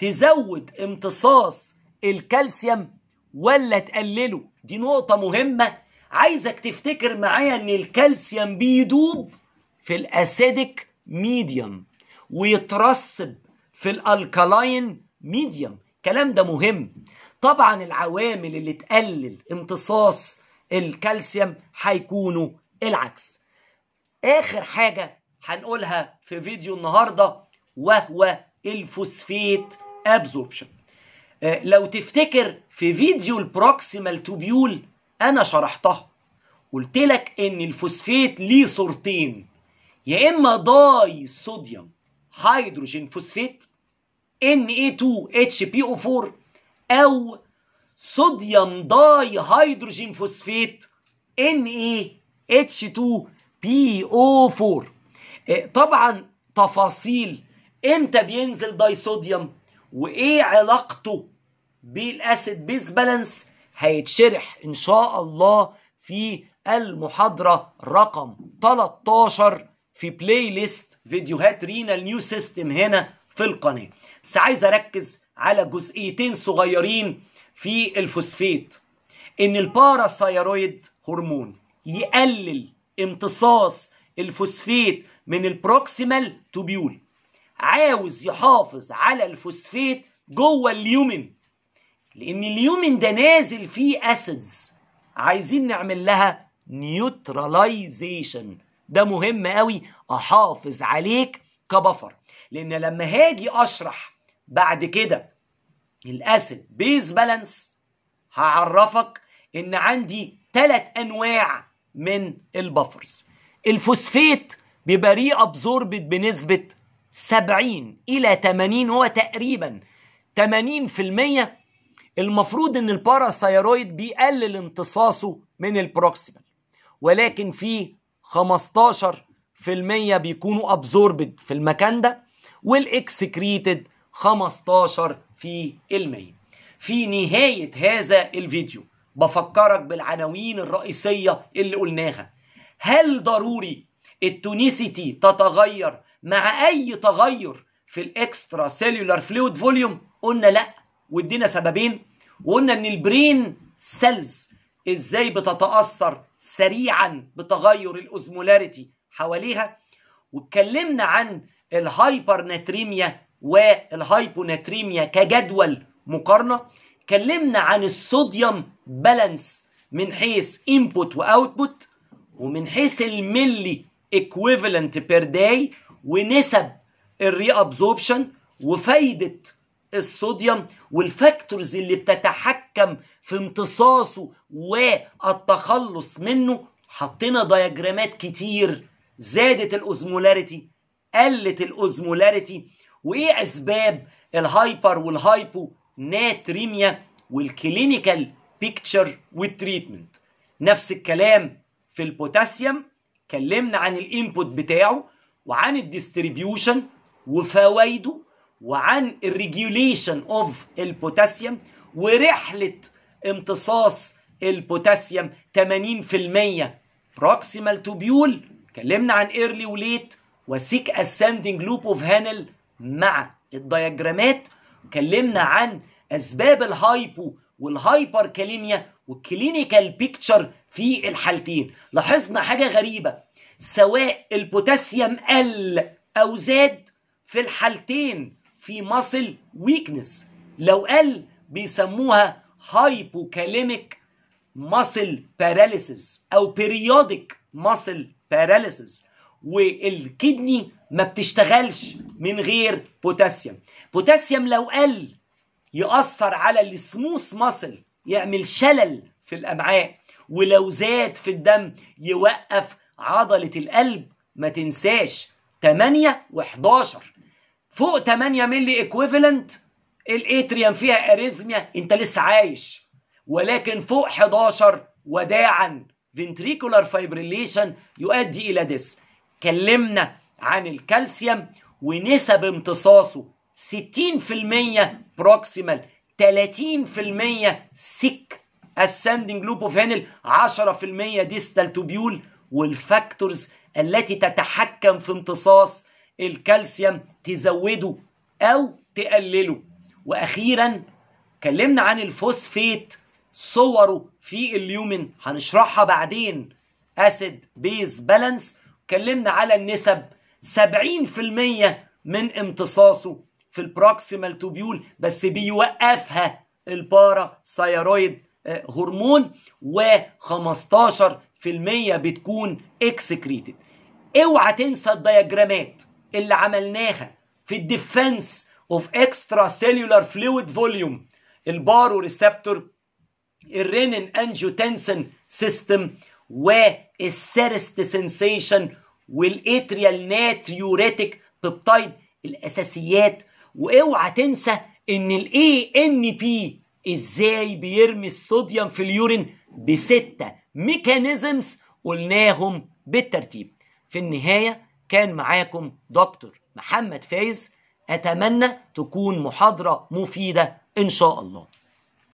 تزود امتصاص الكالسيوم ولا تقلله؟ دي نقطة مهمة. عايزك تفتكر معايا إن الكالسيوم بيدوب في ال acidic medium ويترسب في ال alkaline medium. الكلام ده مهم. طبعا العوامل اللي تقلل امتصاص الكالسيوم هيكونوا العكس. آخر حاجة هنقولها في فيديو النهاردة وهو ال phosphate absorption لو تفتكر في فيديو ال proximal tubule أنا شرحتها قلت لك إن الفوسفيت ليه صورتين يا إما disodium hydrogen phosphate Na2HPO4 أو sodium dihydrogen phosphate NaH2PO4 طبعا تفاصيل إمتى بينزل disodium؟ وإيه علاقته بال acid base balance هيتشرح إن شاء الله في المحاضرة رقم 13 في playlist فيديوهات renal new system هنا في القناة. بس عايز أركز على جزئيتين صغيرين في الفوسفيت. إن ال parathyroid hormone يقلل امتصاص الفوسفيت من ال proximal tubule عاوز يحافظ على الفوسفيت جوه ال lumen لأن ال lumen ده نازل فيه acids عايزين نعمل لها neutralization ده مهم قوي أحافظ عليك ك buffer. لأن لما هاجي أشرح بعد كده ال acid base balance هعرفك إن عندي ثلاث أنواع من ال buffers ال phosphate بيبقى reabsorbed بنسبة 70 إلى 80 هو تقريبا 80% المفروض إن ال parathyroid بيقلل امتصاصه من ال proximal ولكن في 15% بيكونوا absorbed في المكان ده وال excreted 15 في المية. في نهاية هذا الفيديو بفكرك بالعناوين الرئيسية اللي قلناها. هل ضروري ال tonicity تتغير مع أي تغير في ال extracellular fluid volume قلنا لأ وادينا سببين. وقلنا إن ال brain cells إزاي بتتأثر سريعا بتغير ال osmolarity حواليها. واتكلمنا عن ال hypernatremia وال hyponatremia كجدول مقارنة. اتكلمنا عن ال sodium balance من حيث input و output ومن حيث ال milliequivalent per day ونسب ال reabsorption وفايدة الصوديوم وال factors اللي بتتحكم في امتصاصه والتخلص منه حطينا دياجرامات كتير. زادت ال osmolarity قلت ال osmolarity وإيه أسباب ال hyper وال hyponatremia وال clinical picture وال treatment؟ نفس الكلام في البوتاسيوم اتكلمنا عن ال input بتاعه وعن ال distribution وفوائده وعن ال regulation of البوتاسيوم ورحلة امتصاص البوتاسيوم 80% proximal tubule اتكلمنا عن early و late و thick ascending loop of Henle مع الدياجرامات. اتكلمنا عن أسباب ال hypo وال hyperkalemia وال clinical picture في الحالتين. لاحظنا حاجة غريبة. سواء البوتاسيوم قل أو زاد في الحالتين في muscle weakness لو قل بيسموها hypokalemic muscle paralysis أو periodic muscle paralysis وال kidney ما بتشتغلش من غير بوتاسيوم بوتاسيوم لو قل يأثر على ال smooth muscle يعمل شلل في الأمعاء ولو زاد في الدم يوقف عضلة القلب ما تنساش. 8 و11 فوق 8 milliequivalent ال atrium فيها arrhythmia أنت لسه عايش. ولكن فوق 11 وداعا. Ventricular fibrillation يؤدي إلى death كلمنا عن الكالسيوم ونسب امتصاصه 60% proximal 30% thick ascending loop of Henle 10% distal tubule وال factors التي تتحكم في امتصاص الكالسيوم تزوده أو تقلله. وأخيرا اتكلمنا عن الفوسفيت صوره في ال lumen هنشرحها بعدين. acid base balance اتكلمنا على النسب. 70% من امتصاصه في ال proximal tubule بس بيوقفها ال parathyroid آه، هرمون. و 15 في المية بتكون excreted اوعى تنسى الدياجرامات اللي عملناها في ال defence of extracellular fluid volume ال baroreceptor ال renin angiotensin system وال thirst sensation وال atrial natriuretic peptide الأساسيات. وأوعى تنسى إن ال ANP إزاي بيرمي الصوديوم في ال urine بستة mechanisms قلناهم بالترتيب. في النهاية كان معاكم دكتور محمد فايز أتمنى تكون محاضرة مفيدة إن شاء الله.